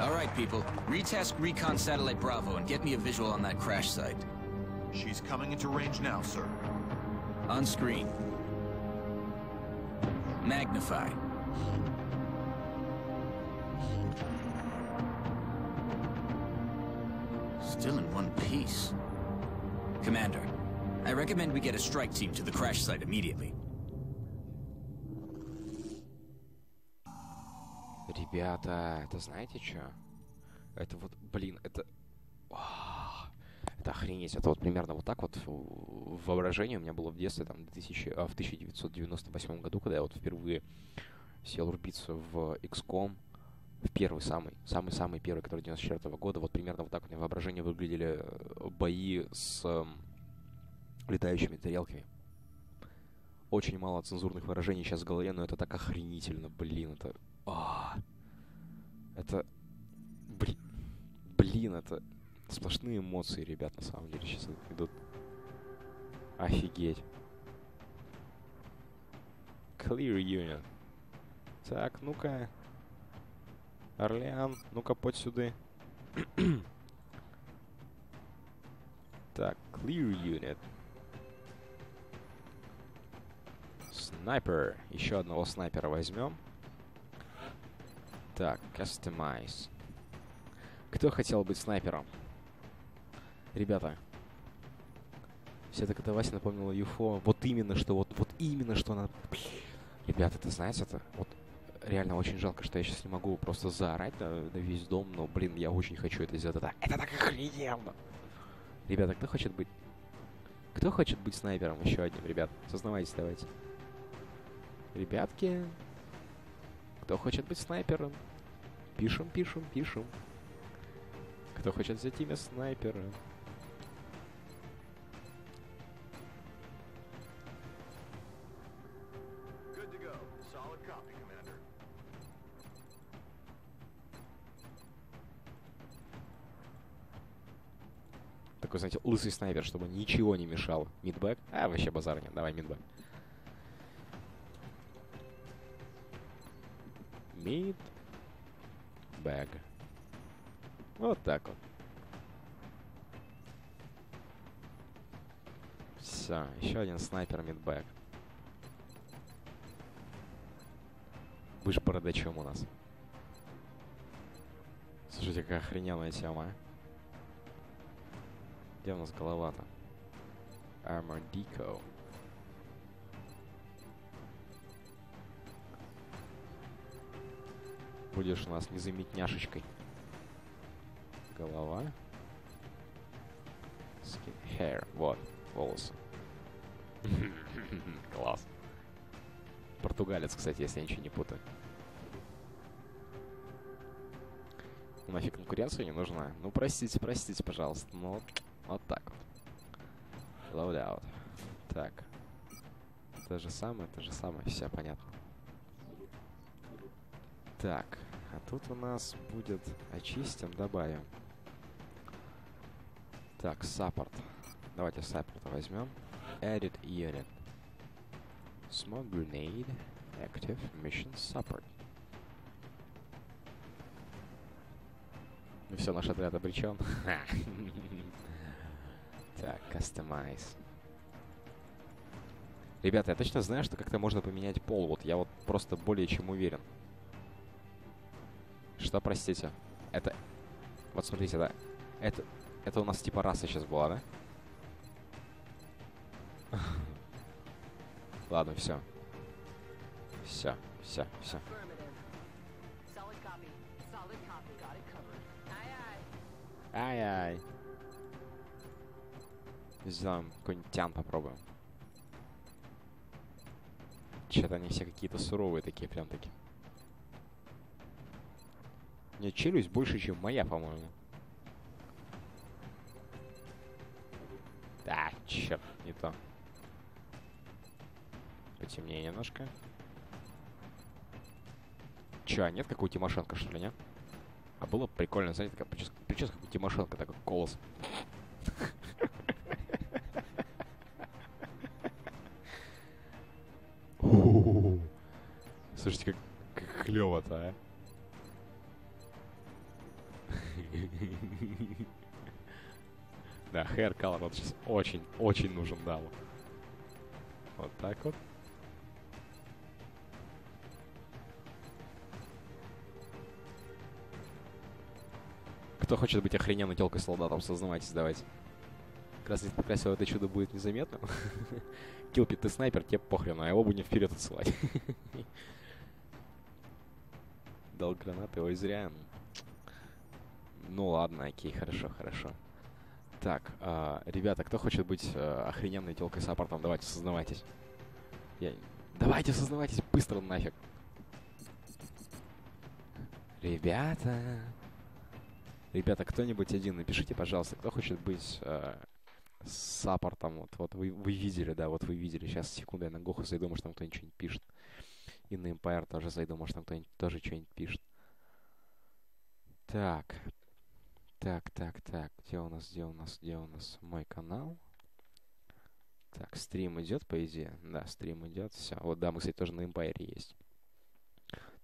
All right, people. Retask Recon Satellite Bravo and get me a visual on that crash site. She's coming into range now, sir. On screen. Magnify. Still in one piece. Commander, I recommend we get a strike team to the crash site immediately. Ребята, это знаете что? Это вот, блин, это... Это охренеть. Это вот примерно вот так вот в в воображении у меня было в детстве, там, 2000, а, в 1998 году, когда я вот впервые сел рубиться в XCOM, в первый самый, самый-самый первый, который 94 года, вот примерно вот так у меня воображение выглядели э, бои с эм, летающими тарелками. Очень мало цензурных выражений сейчас в голове, но это так охренительно, блин, это... А, это... Блин, блин, это сплошные эмоции, ребят, на самом деле сейчас идут. Офигеть. Clear Union. Так, ну-ка. Орлеан, ну-ка, подь сюда. так, Clear Unit. Снайпер. Еще одного снайпера возьмем. Так, Customize. Кто хотел быть снайпером? Ребята. Все так это Вася напомнила UFO. Вот именно что, вот, вот именно что она... Ребята, это знаете, это вот реально очень жалко, что я сейчас не могу просто заорать на, на весь дом, но, блин, я очень хочу это сделать. Это, это так охрененно! Ребята, кто хочет быть... Кто хочет быть снайпером еще одним, ребят? Сознавайтесь, давайте. Ребятки, кто хочет быть снайпером? Пишем, пишем, пишем. Кто хочет взять имя снайпера? Такой, знаете, лысый снайпер, чтобы ничего не мешало. Мидбэк? А, вообще базар нет. Давай мидбэк. Мид. Бэг. Вот так вот. Все, еще один снайпер мидбэк. Же бородачом у нас. Слушайте, какая охрененная тема, а. Где у нас голова-то? Deco. Будешь у нас незаметняшечкой. Голова. Skin hair. Вот, волосы. Класс. Португалец, кстати, если я ничего не путаю. Нафиг конкуренция не нужна. Ну, простите, простите, пожалуйста. Ну, вот, так вот. Loadout. Так. То же самое, то же самое. Все понятно. Так. А тут у нас будет... Очистим, добавим. Так, саппорт. Давайте саппорта возьмем. Edit unit. Smoke grenade. Active mission support. Ну все, наш отряд обречен. Так, customize. Ребята, я точно знаю, что как-то можно поменять пол. Вот я вот просто более чем уверен. Что, простите? Это... Вот смотрите, да? Это... Это у нас типа раса сейчас была, да? Ладно, все. Все, все, все. Solid Сделаем какой-нибудь тян попробуем. Че-то они все какие-то суровые такие, прям таки. У меня челюсть больше, чем моя, по-моему. Да, черт, не то. Потемнее немножко. Че, а нет, как у Тимошенко, что ли, нет? А было бы прикольно, знаете, такая прическа, прическа как у Тимошенко, такой колос. Слушайте, как, как клево-то, а? Да, hair color вот сейчас очень, очень нужен Далу. Вот так вот. Кто хочет быть охрененной телкой солдатом, сознавайтесь, давайте. Если покрасил это чудо будет незаметным. Килпи, ты снайпер, тебе похрен, а его будем вперед отсылать. Дал гранаты, ой, зря. Ну ладно, окей, хорошо, хорошо. Так, а, ребята, кто хочет быть а, охрененной телкой саппортом, давайте, сознавайтесь. Я... Давайте, сознавайтесь, быстро нафиг. Ребята. Ребята, кто-нибудь один, напишите, пожалуйста, кто хочет быть э, саппортом. Вот, вот вы, вы видели, да, вот вы видели. Сейчас, секунду, я на Гоху зайду, может, там кто-нибудь что-нибудь пишет. И на Empire тоже зайду, может, там кто-нибудь тоже что-нибудь пишет. Так. Так, так, так. Где у нас, где у нас, где у нас мой канал? Так, стрим идет, по идее. Да, стрим идет. Все. Вот, да, мы, кстати, тоже на Empire есть.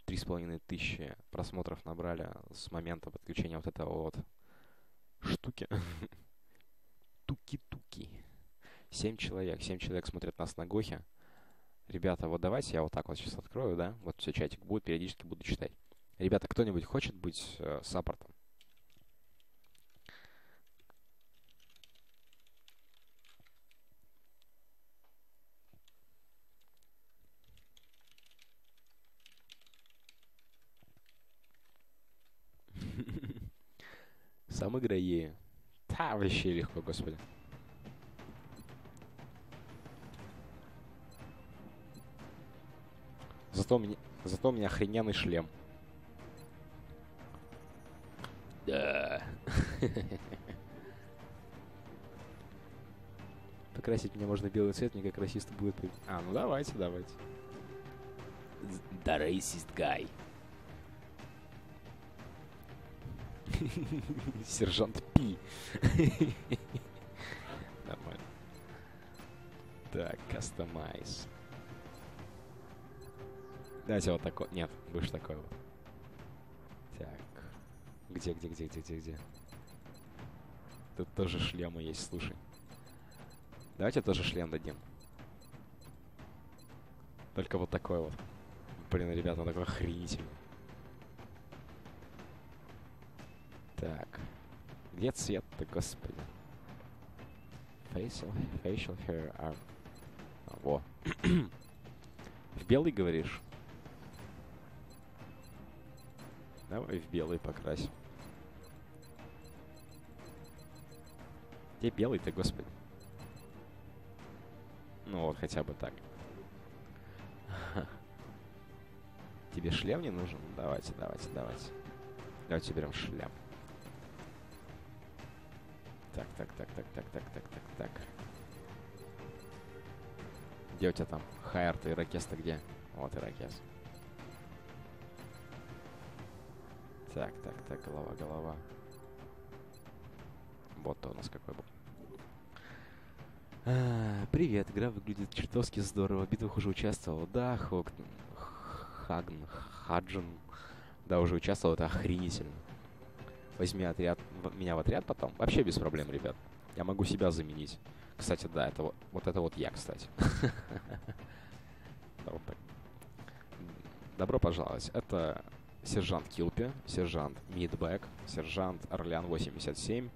Три с половиной тысячи просмотров набрали с момента подключения вот этого вот штуки. Туки-туки. Семь человек. Семь человек смотрят нас на Гохе. Ребята, вот давайте я вот так вот сейчас открою, да? Вот все, чатик будет, периодически буду читать. Ребята, кто-нибудь хочет быть э, саппортом? Сам играе. Та, вообще легко, господи. Зато у меня, зато у меня охрененный шлем. Да. Покрасить меня можно белый цвет, мне как расист будет... А, ну давайте, давайте. The racist guy. Сержант Пи. Нормально. Так, кастомайз. Давайте вот такой. Нет, выше такой. Так. Где, где, где, где, где, где? Тут тоже шлемы есть, слушай. Давайте тоже шлем дадим. Только вот такой вот. Блин, ребята, он такой охренительный. Так. Где цвет-то, господи? Facial, facial hair are... А, во. в белый, говоришь? Давай в белый покрась. Где белый-то, господи? Ну вот, хотя бы так. Тебе шлем не нужен? Давайте, давайте, давайте. Давайте берем шлем. Так, так, так, так, так, так, так, так, так. Где у тебя там? Хайр-то, ирокез-то где? Вот ирокез. Так, так, так, голова, голова. Вот-то у нас какой был. А, привет, игра выглядит чертовски здорово. В битвах уже участвовал. Да, Хок... Хагн, Хаджин. Да, уже участвовал, это охренительно. Возьми отряд, меня в отряд потом. Вообще без проблем, ребят. Я могу себя заменить. Кстати, да, это вот, вот это вот я, кстати. Добро пожаловать. Это сержант Килпи, сержант Мидбэк, сержант Орлеан 87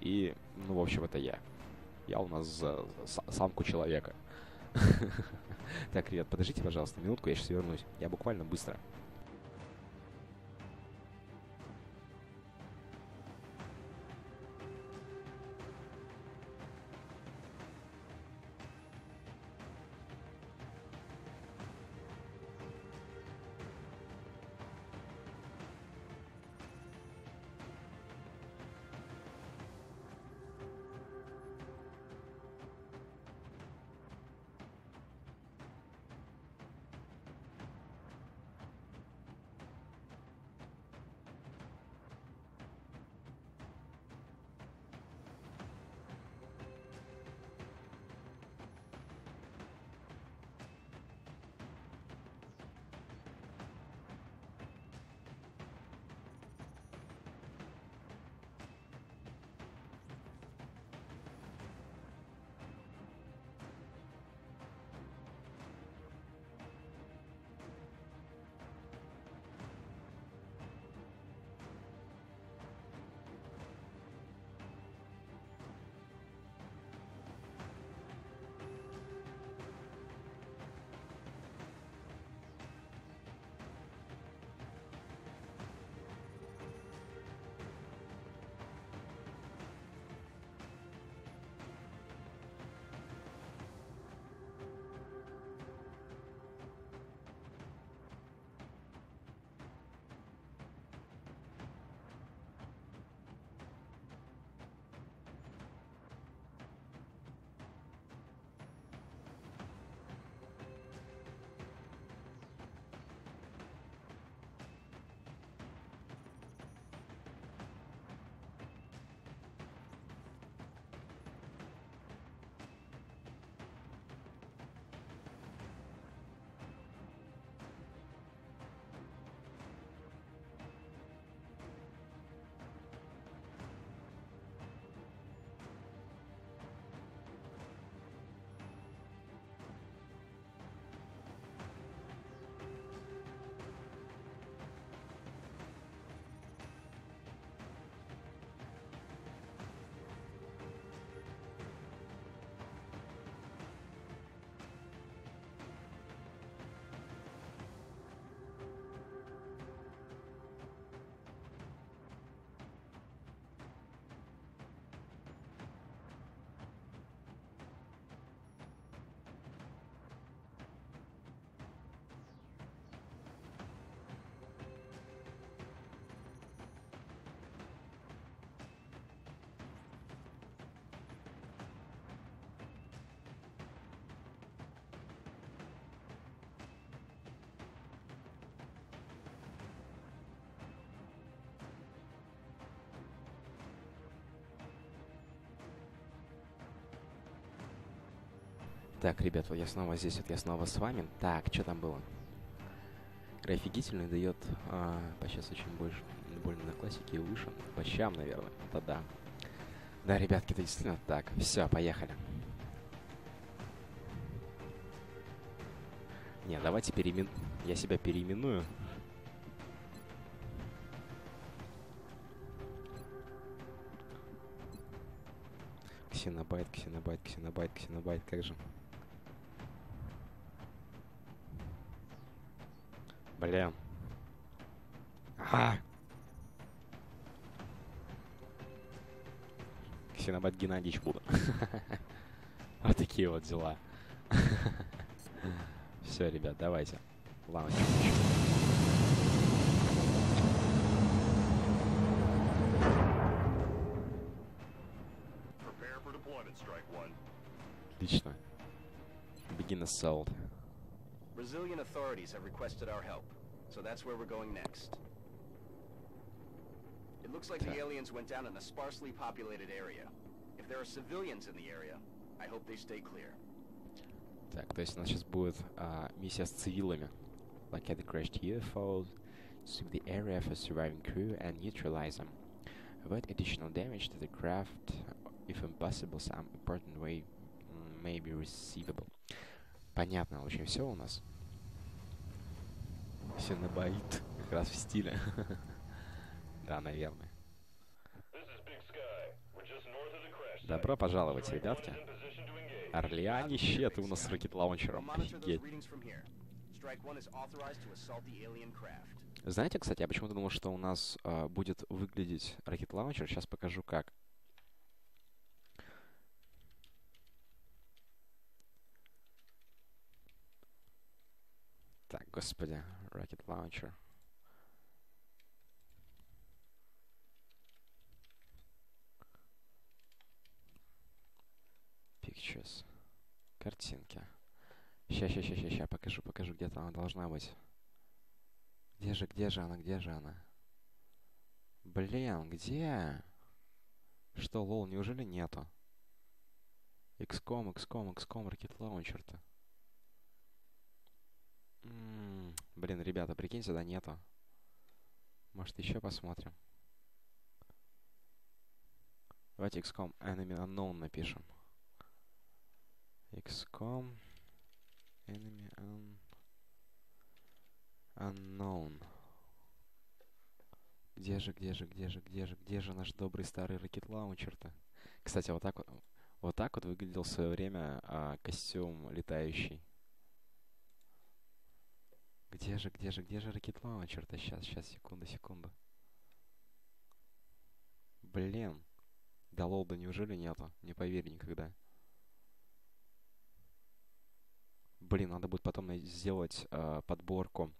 и, ну, в общем, это я. Я у нас за самку человека. Так, ребят, подождите, пожалуйста, минутку, я сейчас вернусь. Я буквально быстро. Так, ребят, вот я снова здесь, вот я снова с вами. Так, что там было? Игра офигительный, дает а, по сейчас очень больше, больно на классике и выше. По щам, наверное. Это да. Да, ребятки, это действительно так. Все, поехали. Не, давайте переимен... Я себя переименую. Ксенобайт, ксенобайт, ксенобайт, ксенобайт, как же? Ксенобайт Геннадьевич буду. вот такие вот дела. Все, ребят, давайте. Ладно, Отлично. Begin assault. Brazilian authorities have requested our help, so that's where we're going next. It looks like the aliens went down in a sparsely populated area. If there are civilians in the area, I hope they stay clear. Так, то есть у нас сейчас будет а, миссия с цивилами. Locate the crashed UFOs, sweep the area for surviving crew and neutralize them. Avoid additional damage to the craft. If impossible, some important way may be receivable. Понятно, очень все у нас. Синабаит. Как раз в стиле. да, наверное. Добро пожаловать, ребятки. Орлеанище, ты у нас с ракет-лаунчером. Знаете, кстати, я почему-то думал, что у нас э, будет выглядеть ракет-лаунчер. Сейчас покажу как. Так, господи, Rocket Launcher. Pictures. Картинки. Ща, ща, ща, ща, покажу, покажу, где-то она должна быть. Где же, где же она, где же она? Блин, где? Что, лол, неужели нету? XCOM, XCOM, XCOM, Rocket Launcher-то. Блин, ребята, прикиньте, да нету. Может, еще посмотрим. Давайте XCOM Enemy Unknown напишем. XCOM Enemy un... Unknown. Где же, где же, где же, где же, где же наш добрый старый ракет лаунчер-то? Кстати, вот так вот, вот так вот выглядел в свое время а, костюм летающий. Где же, где же, где же ракет лаунчер-то? Сейчас, сейчас, секунду, секунду. Блин. Да лол, да неужели нету? Не поверю никогда. Блин, надо будет потом сделать э, подборку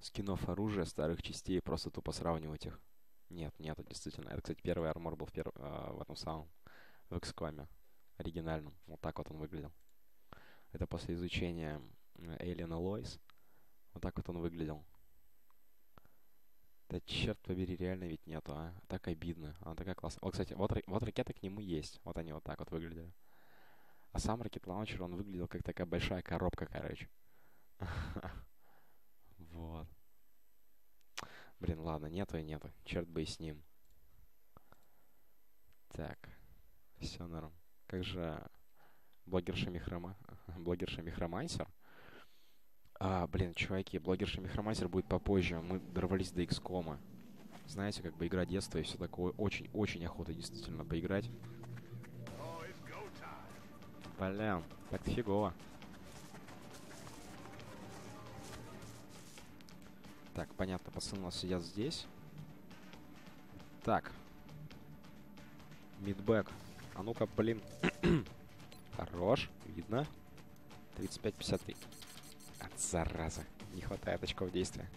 скинов оружия старых частей и просто тупо сравнивать их. Нет, нет, действительно. Это, кстати, первый армор был в, перв... э, в этом самом, в XCOM оригинальном. Вот так вот он выглядел. Это после изучения Alien Alloys. Вот так вот он выглядел. Да черт побери, реально ведь нету, а. Так обидно. Она такая классная. Вот, кстати, вот, вот ракеты к нему есть. Вот они вот так вот выглядели. А сам ракет лаунчер, он выглядел как такая большая коробка, короче. Вот. Блин, ладно, нету и нету. Черт бы и с ним. Так. Все норм. Как же блогерша Михрома... блогерша Михромайсер? А, блин, чуваки, блогерша Михромайсер будет попозже. Мы дорвались до XCOM. Знаете, как бы игра детства и все такое. Очень-очень охота действительно поиграть. Блин, так фигово. Так, понятно, пацаны у нас сидят здесь. Так. Мидбэк. А ну-ка, блин. Хорош, видно. 35-53. От зараза. Не хватает очков действия.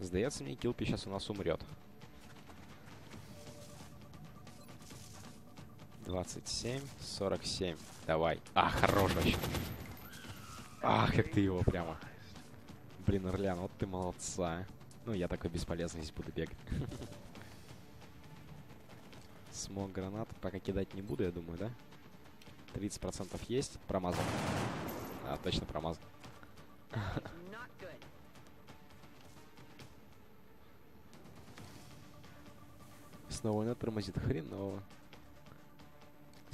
Сдается мне, Килпи сейчас у нас умрет. 27, 47. Давай. А, хорош вообще. Ах, как ты его прямо. Блин, Орлян, вот ты молодца. Ну, я такой бесполезный здесь буду бегать. Смог гранат пока кидать не буду, я думаю, да? 30% есть. Промазал. А, точно промазал. Снова она тормозит хреново.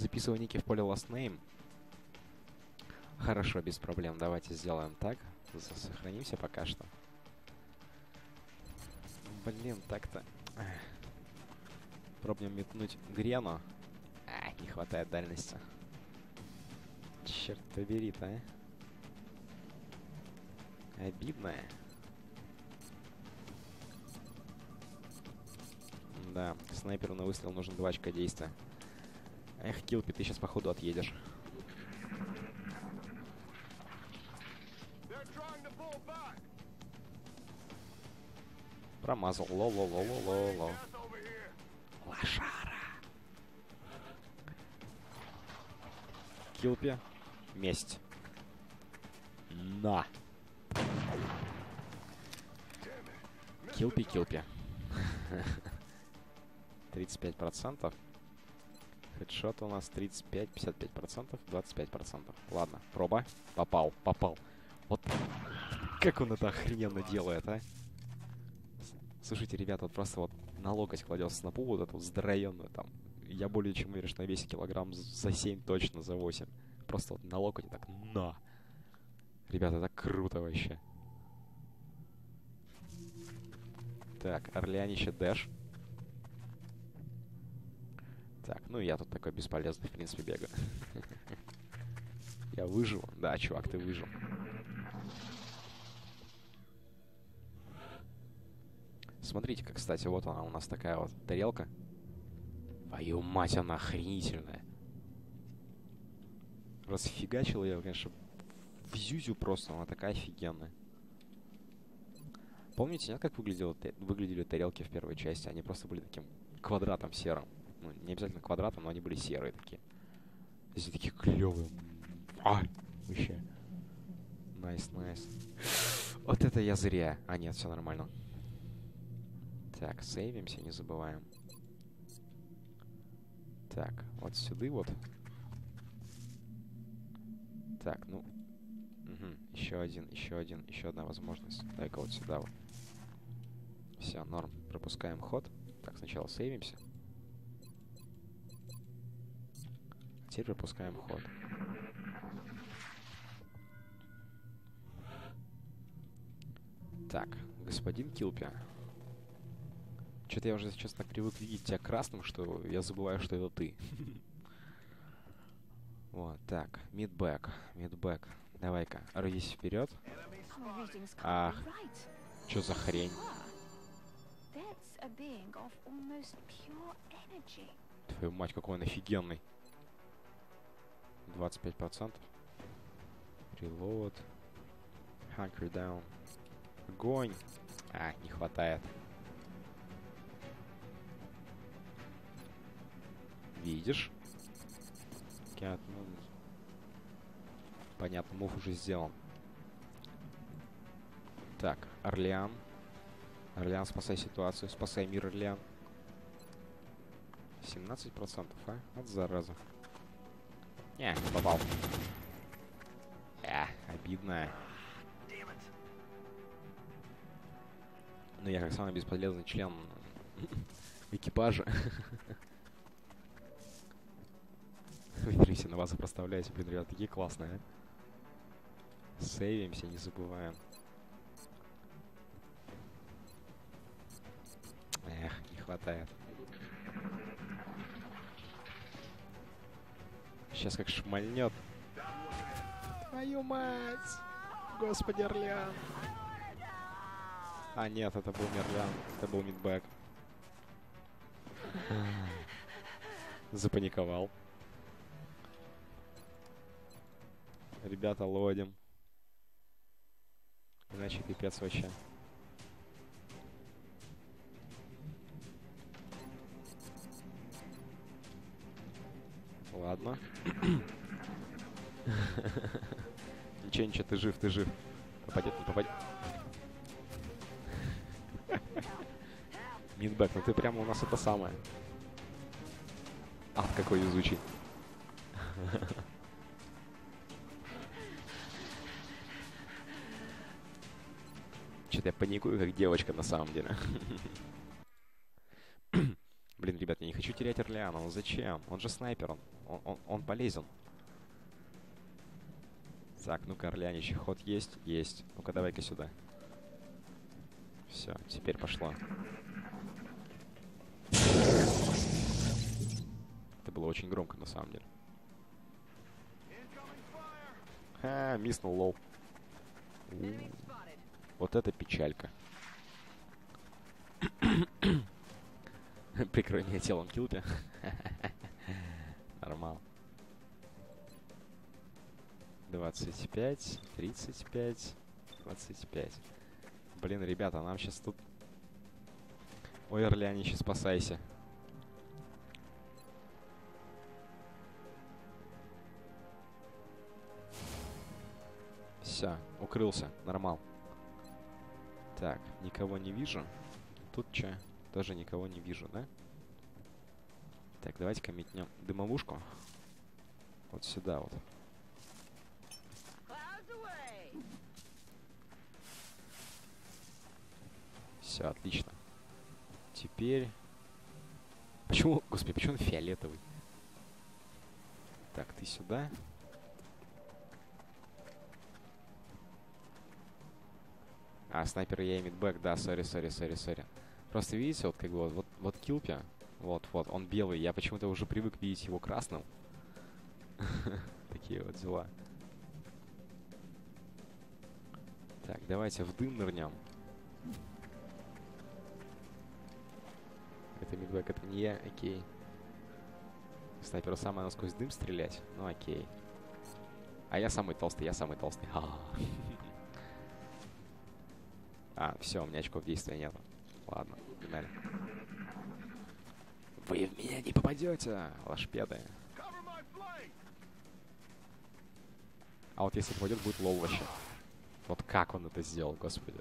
Записываю ники в поле last name. Хорошо, без проблем. Давайте сделаем так. Сохранимся пока что. Блин, так-то. Пробуем метнуть Грену. А, не хватает дальности. Черт побери-то, а. Обидное. Да, снайперу на выстрел нужен 2 очка действия. Эх, Килпи, ты сейчас походу отъедешь. Промазал. Ло-ло-ло-ло-ло-ло. Лошара. Килпи. Месть. На. Килпи, Килпи. 35%. Хедшот у нас 35, 55%, 25%. Ладно, проба. Попал, попал. Вот как он это охрененно делает, а? Слушайте, ребята, вот просто вот на локоть кладет снопу вот эту здоровенную там. Я более чем уверен, что на весе килограмм за 7 точно, за 8. Просто вот на локоть так на. Ребята, это круто вообще. Так, Орлеанище Дэш. Так, ну я тут такой бесполезный, в принципе, бегаю. Я выжил. Да, чувак, ты выжил. Смотрите-ка, кстати, вот она у нас такая вот тарелка. Твою мать, она охренительная. Расфигачил я, конечно, в зюзю просто, она такая офигенная. Помните, как выглядела, выглядели тарелки в первой части? Они просто были таким квадратом серым. Ну, не обязательно квадратом, но они были серые такие. Здесь такие клевые. А, вообще. Nice, nice. Вот это я зря. А, нет, все нормально. Так, сейвимся, не забываем. Так, вот сюда вот. Так, ну. Угу. Еще один, еще один, еще одна возможность. Дай-ка вот сюда вот. Все, норм. Пропускаем ход. Так, сначала сейвимся. Теперь пропускаем ход. Так, господин Килпи. Что-то я уже сейчас так привык видеть тебя красным, что я забываю, что это ты. Вот, так, мидбэк, мидбэк. Давай-ка, рвись вперед. Ах, что за хрень? Твою мать, какой он офигенный. 25%. Reload. Hunker down. Огонь. А, не хватает. Видишь? Cat move. Понятно, мув уже сделан. Так, Орлеан. Орлеан, спасай ситуацию, спасай мир, Орлеан. 17%, а? Вот зараза. Не, попал. Э, обидно. Ну, я как самый бесполезный член экипажа. Все на вас проставляете. Блин, ребята, такие классные, а? Сейвимся, не забываем. Эх, не хватает. Сейчас как шмальнет. Твою мать! Господи, Орлеан! А, нет, это был не Орлеан, это был Мидбэк. Запаниковал. Ребята, лодим. Иначе пипец вообще. Ладно. Ничего, ничего, ты жив, ты жив. Попадет, не попадет. Мидбэк, ну ты прямо у нас это самое. Ах, какой везучий. Что-то я паникую, как девочка на самом деле. Блин, ребят, я не хочу терять Орлеана. Ну зачем? Он же снайпер, он, он, он, он полезен. Так, ну-ка, Орлеанич, ход есть? Есть. Ну-ка, давай-ка сюда. Все, теперь пошло. Это было очень громко, на самом деле. Ха, миснул лоу. Вот это печалька. Прикрой меня телом килпи. 25, 35, 25. Блин, ребята, нам сейчас тут... Ой, Орлеаничи, спасайся. Все, укрылся, нормал. Так, никого не вижу. Тут что? Тоже никого не вижу, да? Так, давайте-ка метнем дымовушку. Вот сюда вот. Все, отлично. Теперь... Почему... Господи, почему он фиолетовый? Так, ты сюда. А, снайпер я имеет бэк, да, сори, сори, сори, сори. Просто видите, вот как бы вот, вот, вот Килпи, вот, вот, он белый. Я почему-то уже привык видеть его красным. Такие вот дела. Так, давайте в дым нырнем. Это мидбэк, это не я, окей. Снайперу самое надо сквозь дым стрелять? Ну окей. А я самый толстый, я самый толстый. Ха -ха. А, все, у меня очков действия нет. Ладно, погнали. Вы в меня не попадете, лошпеды. А вот если попадет, будет лол вообще. Вот как он это сделал, господи.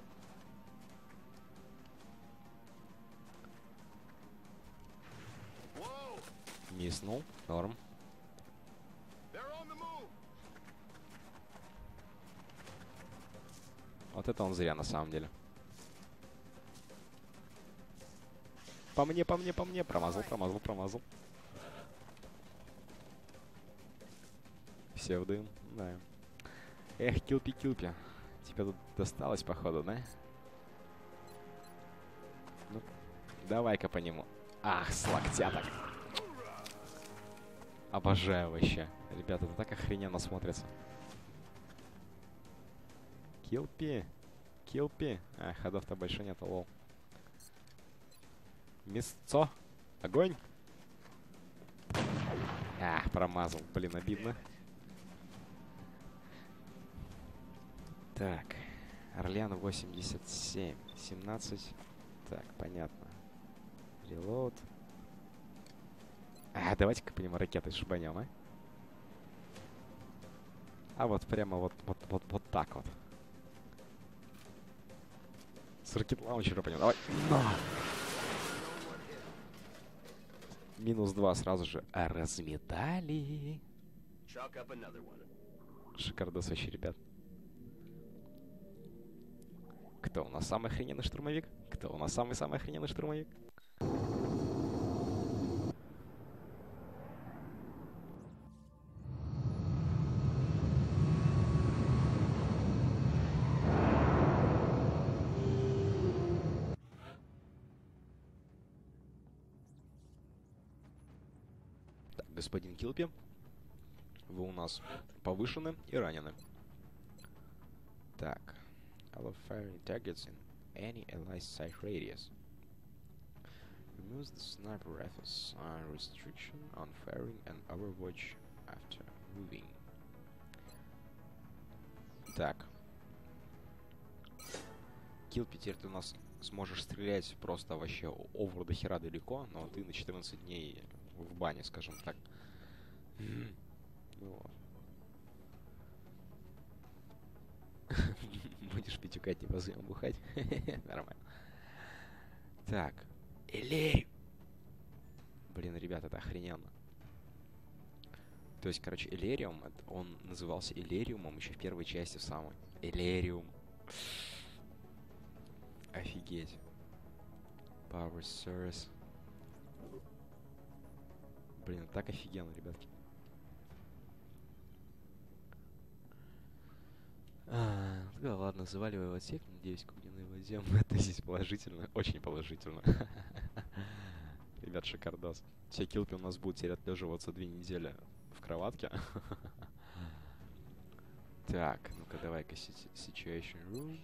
Миснул, норм. Вот это он зря на самом деле. По мне, по мне, по мне. Промазал, промазал, промазал. Все в дым, да. Эх, килпи-килпи. Тебе тут досталось, походу, да? Ну, давай-ка по нему. Ах, с локтя так. Обожаю вообще. Ребята, это так охрененно смотрится. Килпи. Килпи. А, ходов-то больше нет, лол. Мясцо. Огонь. А, промазал. Блин, обидно. Так. Орлеан 87. 17. Так, понятно. Релоуд. А, давайте-ка по нему ракетой шибанем, а? А вот прямо вот, вот, вот, вот так вот. С ракет лаунчера по нему. Давай. На! Минус два сразу же разметали. Шикардос вообще, ребят. Кто у нас самый охрененный штурмовик? Кто у нас самый-самый охрененный штурмовик? Килпи. Вы у нас повышены и ранены. Так. Allow firing targets in any allied sight radius. Removes the sniper rifle's sign restriction on firing and overwatch after moving. Так. Килпи, теперь ты у нас сможешь стрелять просто вообще овер до хера далеко, но ты на 14 дней в бане, скажем так. Будешь пятюкать, не позовем бухать. Нормально. Так. Элей! Блин, ребята, это охрененно. То есть, короче, Элериум, он назывался Элериумом еще в первой части в самой. Элериум. Офигеть. Power Source. Блин, так офигенно, ребятки. А, ну да ладно, заваливай вот всех, надеюсь, огненной воде мы относитесь положительно, очень положительно. Ребят, шикардос. Все килпи у нас будут теперь отлеживаться две недели в кроватке. Так, ну-ка давай-ка Situation Room.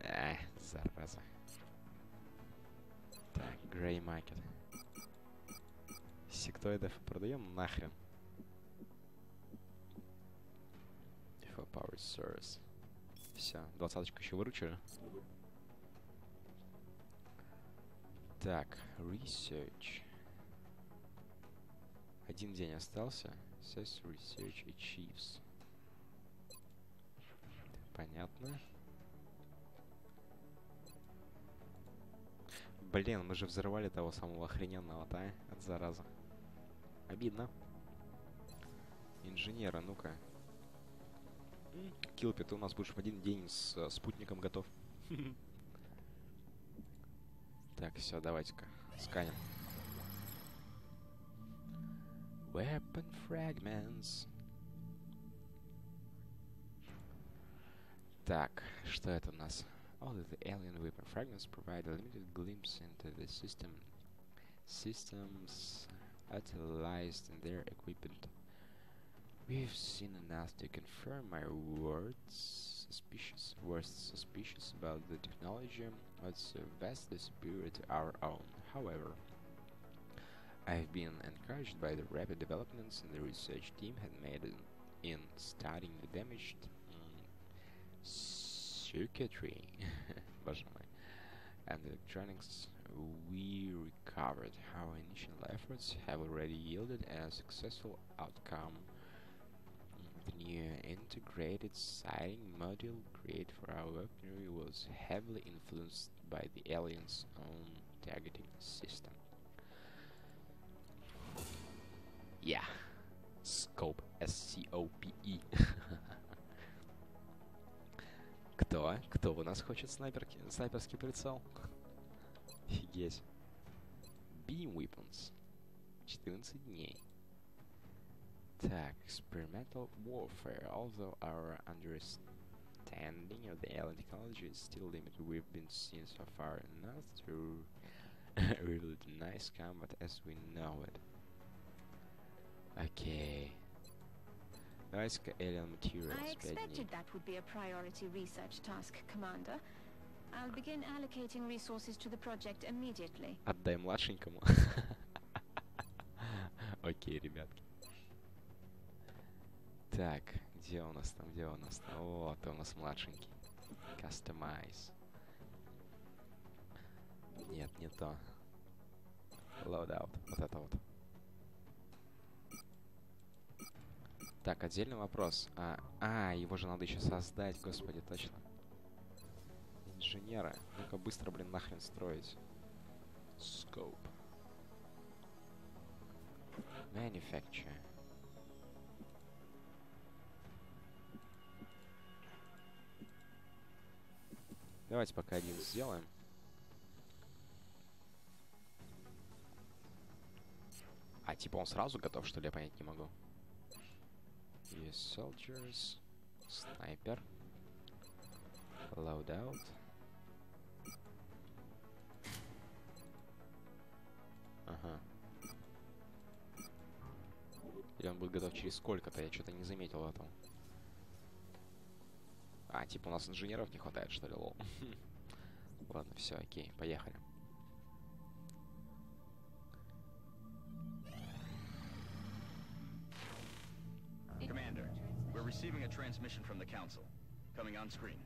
Эх, зараза. Так, Grey Market. Сектоидов продаем нахрен. For Power Source. Все, двадцаточку еще выручили. Так, Research. Один день остался. Says Research Achieves. Понятно. Блин, мы же взорвали того самого охрененного, да? От зараза. Обидно. Инженера, ну-ка. Килпи, ты у нас будешь в один день с э, спутником готов. Так, все, давайте-ка сканем. Weapon fragments. Так, что это у нас? All the alien weapon fragments provide a limited glimpse into the system systems utilized in their equipment. We've seen enough to confirm my words suspicious worst suspicious about the technology was vastly superior to our own. However, I've been encouraged by the rapid developments the research team had made in, in studying the damaged mm, circuitry and electronics we recovered. Our initial efforts have already yielded a successful outcome The new integrated sighting module created for our weaponry was heavily influenced by the aliens' own targeting system. Yeah. Scope. S-C-O-P-E. Кто? Кто у нас хочет снайперки, снайперский прицел? Офигеть. Beam Weapons. 14 дней. Так, Experimental Warfare. Although our understanding of the alien technology is still limited, we've been seeing so far enough to revolutionize combat as we know it. Окей. Давайте-ка Alien Materials. I пять дней. expected that would be a priority research task, Commander. I'll begin allocating resources to the project immediately. Отдай младшенькому. Окей, ребятки. Так, где у нас там, где у нас там? Вот, у нас младшенький. Customize. Нет, не то. Loadout. Вот это вот. Так, отдельный вопрос. А, а, его же надо еще создать, господи, точно. Инженера. Ну-ка быстро, блин, нахрен строить. Scope. Manufacture. Давайте пока один сделаем. А, типа он сразу готов, что ли? Я понять не могу. Use soldiers. Снайпер. Loadout. Ага. И он будет готов через сколько-то, я что-то не заметил этого. А, типа у нас инженеров не хватает, что ли, лол. Ладно, все, окей, поехали. Commander, we're receiving a transmission from the Council. Coming on screen.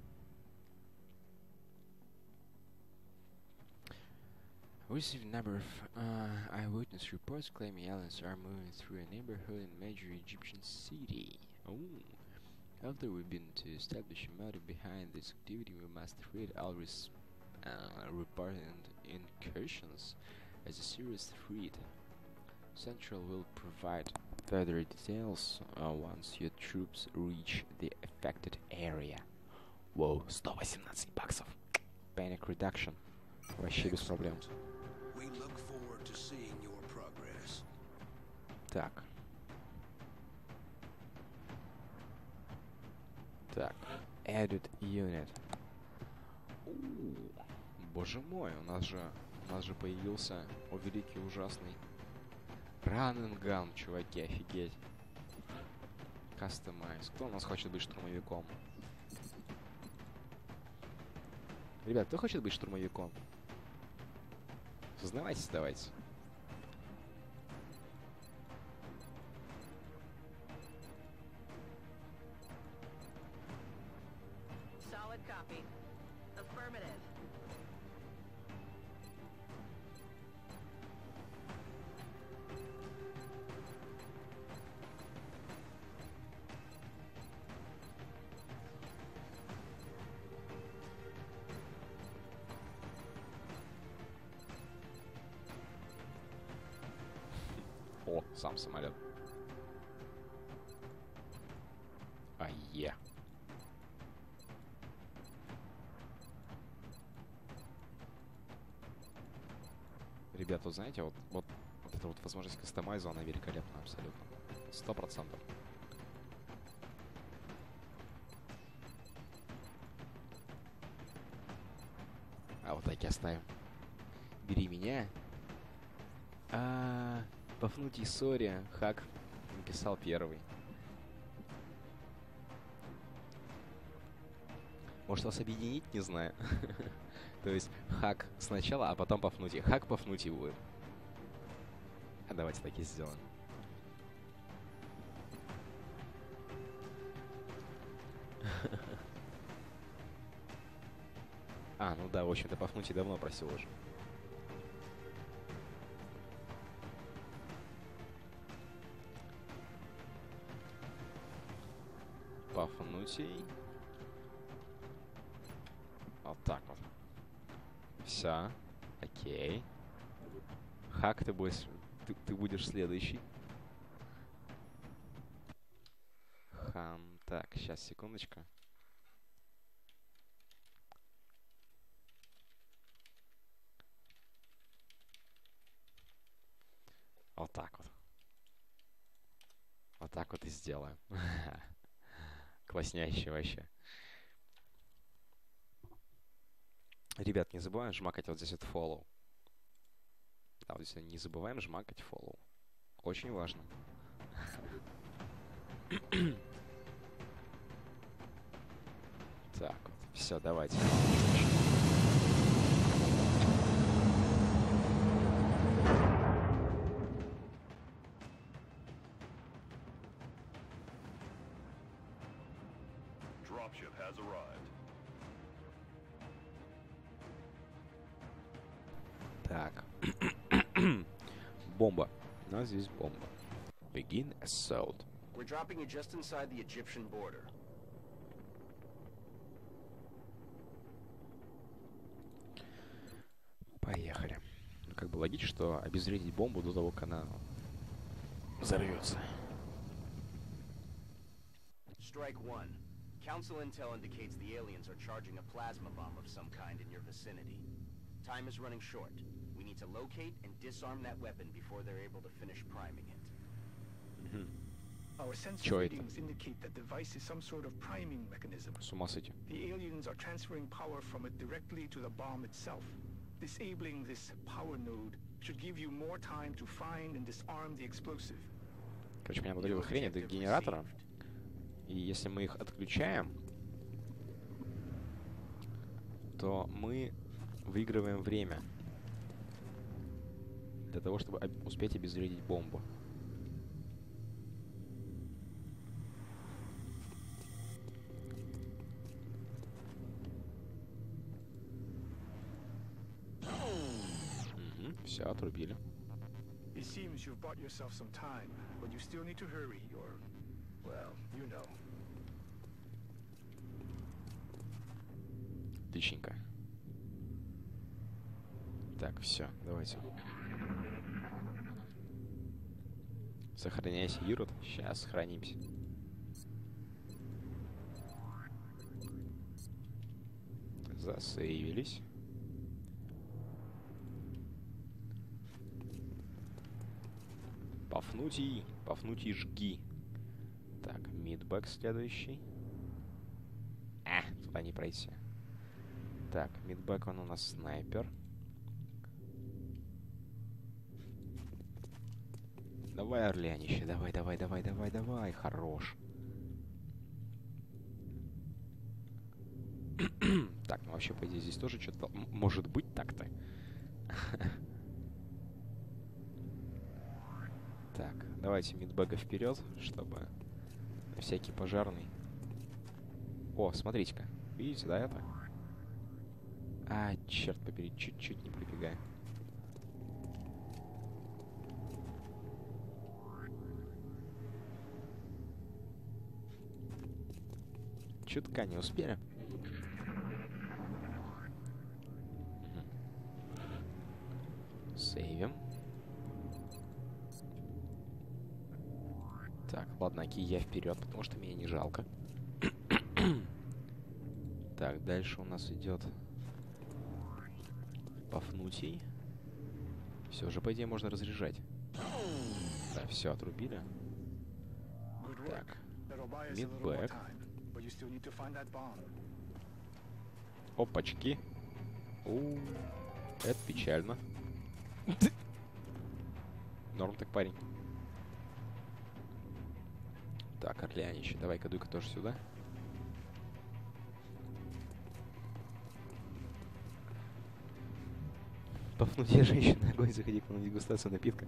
We received a number of uh, eyewitness reports claiming aliens are moving through a neighborhood in major Egyptian city. Oh. After we've been to establish a motive behind this activity, we must treat all res- uh, reported incursions as a serious threat. Central will provide further details uh, once your troops reach the affected area. Воу, 118 баксов. Panic reduction. Вообще без проблем. We look forward to seeing your progress. Так. Так. Added unit. Боже мой, у нас же у нас же появился, о великий ужасный, Run чуваки, офигеть. Customize. Кто у нас хочет быть штурмовиком? Ребят, кто хочет быть штурмовиком? Сознавайтесь, давайте. Возможность кастомайза, она великолепна абсолютно. Сто процентов. А вот так и оставим. Бери меня. А, Пафнутий Сори, Хак написал первый. Может вас объединить, не знаю. То есть Хак сначала, а потом Пафнутий. Хак Пафнутий будет. Давайте так и сделаем. А, ну да, в общем-то, Пафнутий давно просил уже. Пафнутий. Вот так вот. Все. Окей. Хак, ты будешь, ты, ты будешь следующий. Хан. Так, сейчас, секундочку. Вот так вот. Вот так вот и сделаем. Класснейший вообще. Ребят, не забываем жмакать вот здесь вот follow. Здесь не забываем жмакать follow. Очень важно. так вот. Все, давайте. Dropship has arrived. Бомба. У нас здесь бомба. Begin assault. We're dropping you just inside the Egyptian border. Поехали. Ну, как бы логично, что обезвредить бомбу до того, как она взорвется. Strike one. Council intel indicates the aliens are charging a plasma bomb of some kind in your vicinity. Time is running short. We need to locate and disarm that weapon before they're able to finish priming it. Our sensor Чё это? readings indicate that the device is some sort of priming mechanism. С ума сойти. The aliens are transferring power from it directly to the bomb itself. Disabling this power node should give you more time to find and disarm the explosive. Короче, меня вот эти вот хрень, это генератора. И если мы их отключаем, то мы выигрываем время Для того, чтобы об- успеть обезвредить бомбу. Все, отрубили. It seems you've bought yourself some time, but you still need to hurry, or, well, you know. Отличненько. Так, все, давайте. Сохраняйся, Ирод. Сейчас сохранимся. Засейвились. Пафнутий, Пафнутий, жги. Так, мидбэк следующий. А, туда не пройти. Так, мидбэк он у нас снайпер. Давай, Орлеанище, давай, давай, давай, давай, давай, хорош. так, ну вообще, по идее, здесь тоже что-то может быть так-то. так, давайте мидбэга вперед, чтобы всякий пожарный. О, смотрите-ка. Видите, да, это? А, черт побери, чуть-чуть не пробегаю. Чутка не успели. Сейвим. Так, ладно, Аки, я вперед, потому что меня не жалко. так, дальше у нас идет Пафнутий. Все, уже, по идее, можно разряжать. Да, все, отрубили. Так, мидбэк. Опачки. У, это печально. Норм так, парень. Так, Орлеанище, давай-ка дуй-ка тоже сюда. Пафнуть я женщина, огонь, заходи к нам на дегустацию напитка.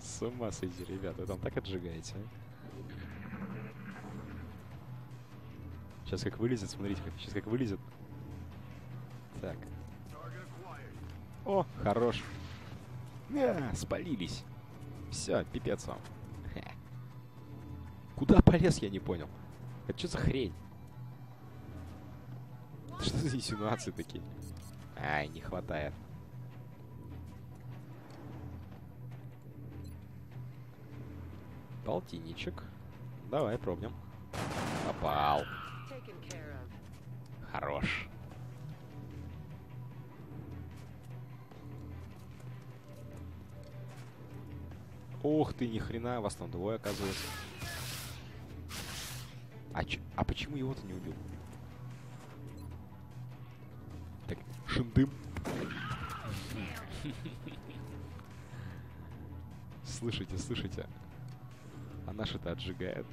С ума сойти, ребята, вы там так отжигаете, а? Сейчас как вылезет, смотрите, как, сейчас как вылезет. Так. О, хорош. А, спалились. Все, пипец вам. Куда полез, я не понял. Это что за хрень? Что за инсинуации такие? Ай, не хватает. Полтинничек. Давай, пробуем. Попал. Хорош. Ух ты, ни хрена, вас там двое, оказывается. А, а почему его-то не убил? Так, шиндым. Слышите, слышите. А наши-то отжигает.